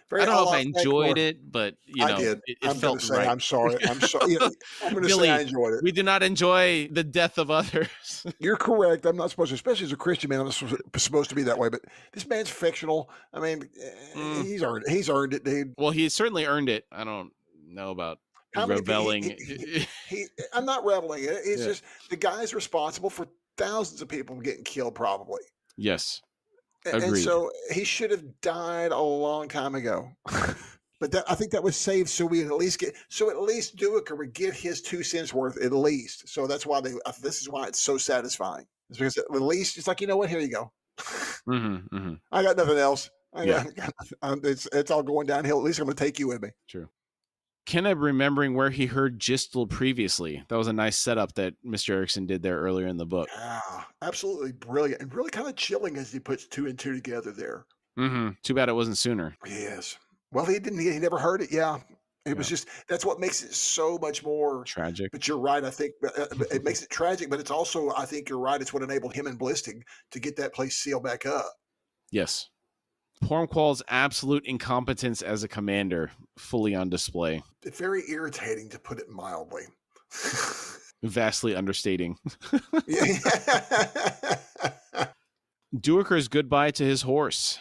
Very
I don't know if I enjoyed it, but you know,
I did.
it, it
I'm
felt
say
right.
I'm sorry. I'm sorry. Know, I'm going to
Billy,
say I enjoyed it.
we do not enjoy the death of others.
You're correct. I'm not supposed to, especially as a Christian man. I'm supposed to be that way. But this man's fictional. I mean, eh,
Mm.
he's earned. He's earned it, dude.
well, he certainly earned it. I don't know about
How many people-
reveling.
he- He. I'm not reveling. It- It's
Yeah.
just the guy's responsible for thousands of people getting killed, probably.
yes.
A- And so he should have died a long time ago. but that, I think that was saved so we at least get so at least Duiker would get his two cents worth at least. So that's why they. This is why it's so satisfying. It's because at least it's like you know what? Here you go.
hmm hmm
I got nothing else. I
Yeah.
got, um, it's it's all going downhill. At least I'm going to take you with me.
Kenneb remembering where he heard Jhistal previously. That was a nice setup that Mr. Erikson did there earlier in the book.
Yeah, absolutely brilliant and really kind of chilling as he puts two and two together there.
hmm Too bad it wasn't sooner.
Yes. Well, he didn't. He never heard it. Yeah. It was just that's what makes it so much more
Tragic.
But you're right. I think uh, it makes it tragic, but it's also, I think you're right. It's what enabled him and Blistig to get that place sealed back up.
Yes. Pormqual's absolute incompetence as a commander fully on display.
Very irritating, to put it mildly.
Vastly understating. Duiker's goodbye to his horse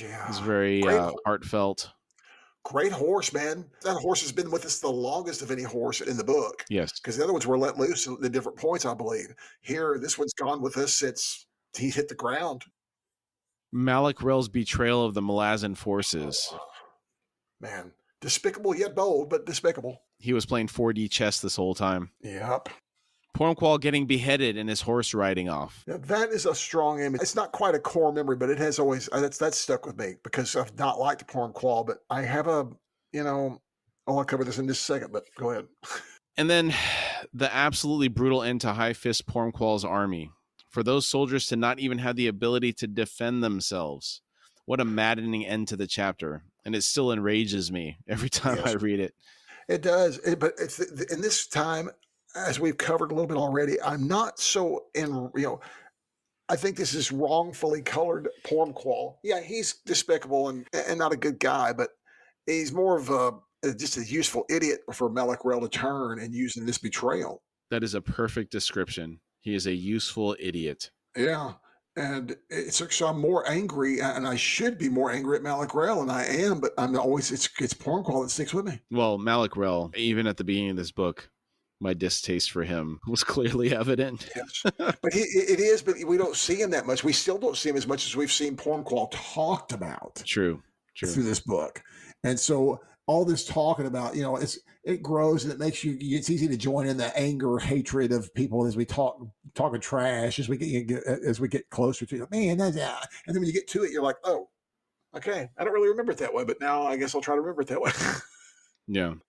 yeah.
is very uh, heartfelt.
Great horse, man. That horse has been with us the longest of any horse in the book
Yes.
because the other ones were let loose at the different points, I believe. Here, this one's gone with us since he hit the ground.
Malik Rel's betrayal of the Malazan forces.
Man, despicable yet bold, but despicable.
He was playing 4D chess this whole time.
Yep.
Pormqual getting beheaded and his horse riding off.
Now, that is a strong image. It's not quite a core memory, but it has always uh, that's that's stuck with me because I've not liked Pormqual, but I have a you know I want to cover this in just a second, but go ahead.
And then the absolutely brutal end to High Fist Pormqual's army. For those soldiers to not even have the ability to defend themselves. What a maddening end to the chapter. And it still enrages me every time I read it.
It does, it, but it's in this time, as we've covered a little bit already. I'm not so in you know. I think this is wrongfully colored Pormqual. Yeah, he's despicable and and not a good guy, but he's more of a just a useful idiot for Malik Rel to turn and using this betrayal.
That is a perfect description. He is a useful idiot.
Yeah. And it's like, so I'm more angry, and I should be more angry at Malik Rel, and I am, but I'm always, it's it's Pormqual that sticks with me.
Well, Malik Rel, even at the beginning of this book, my distaste for him was clearly evident.
Yes. but he, it is, but we don't see him that much. We still don't see him as much as we've seen Pormqual talked about
True. True.
through this book. And so all this talking about, you know, it's it grows and it makes you it's easy to join in the anger, hatred of people as we talk talking trash as we get, as we get closer to it. Man, that's yeah. And then when you get to it, you're like, oh, okay, I don't really remember it that way, but now I guess I'll try to remember it that way.
Yeah. And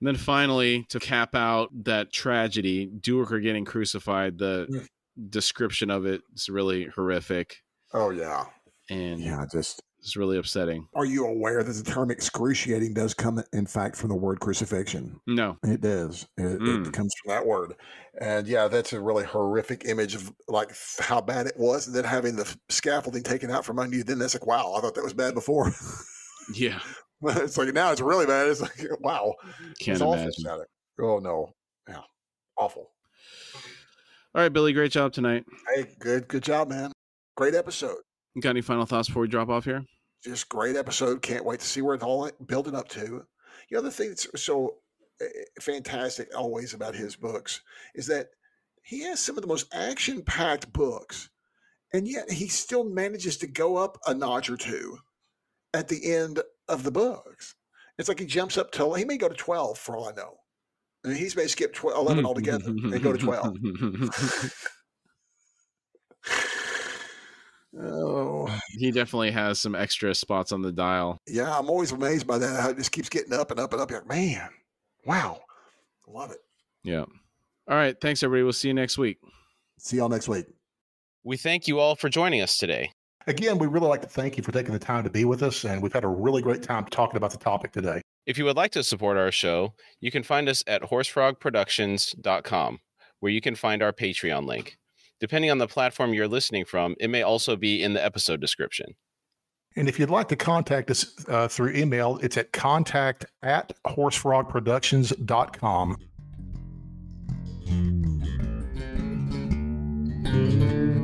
then finally, to cap out that tragedy, Duiker getting crucified, the
Mm.
description of it is really horrific
oh yeah.
and
yeah, just
it's really upsetting.
are you aware that the term excruciating does come in fact from the word crucifixion?
No.
It does. It,
Mm.
it comes from
That word. And yeah, that's a really horrific image of like how bad it was. And then having the scaffolding taken out from under you, then that's like, wow, I thought that was bad before.
Yeah.
it's like now it's really bad. It's like, wow.
Can't
it's
imagine.
sounding. Oh no. Yeah. Awful.
All right, Billy, great job tonight.
Hey, good, good job, man. Great episode.
Got any final thoughts before we drop off here?
just great episode. Can't wait to see where it's all building up to. The other thing that's so eh, fantastic always about his books is that he has some of the most action packed books, and yet he still manages to go up a notch or two at the end of the books. It's like he jumps up to, he may go to 12 for all I know. And he's may skip 12, 11 altogether and go to 12. oh,
he definitely has some extra spots on the dial.
yeah, I'm always amazed by that. How it just keeps getting up and up and up. You're like, man, wow. Love it.
Yeah. All right. Thanks, everybody. We'll see you next week.
see y'all next week.
We thank you all for joining us today.
Again, we really like to thank you for taking the time to be with us, and we've had a really great time talking about the topic today.
If you would like to support our show, you can find us at horsefrogproductions.com, where you can find our Patreon link. Depending on the platform you're listening from, it may also be in the episode description.
And if you'd like to contact us uh, through email, it's at contact at horsefrogproductions.com.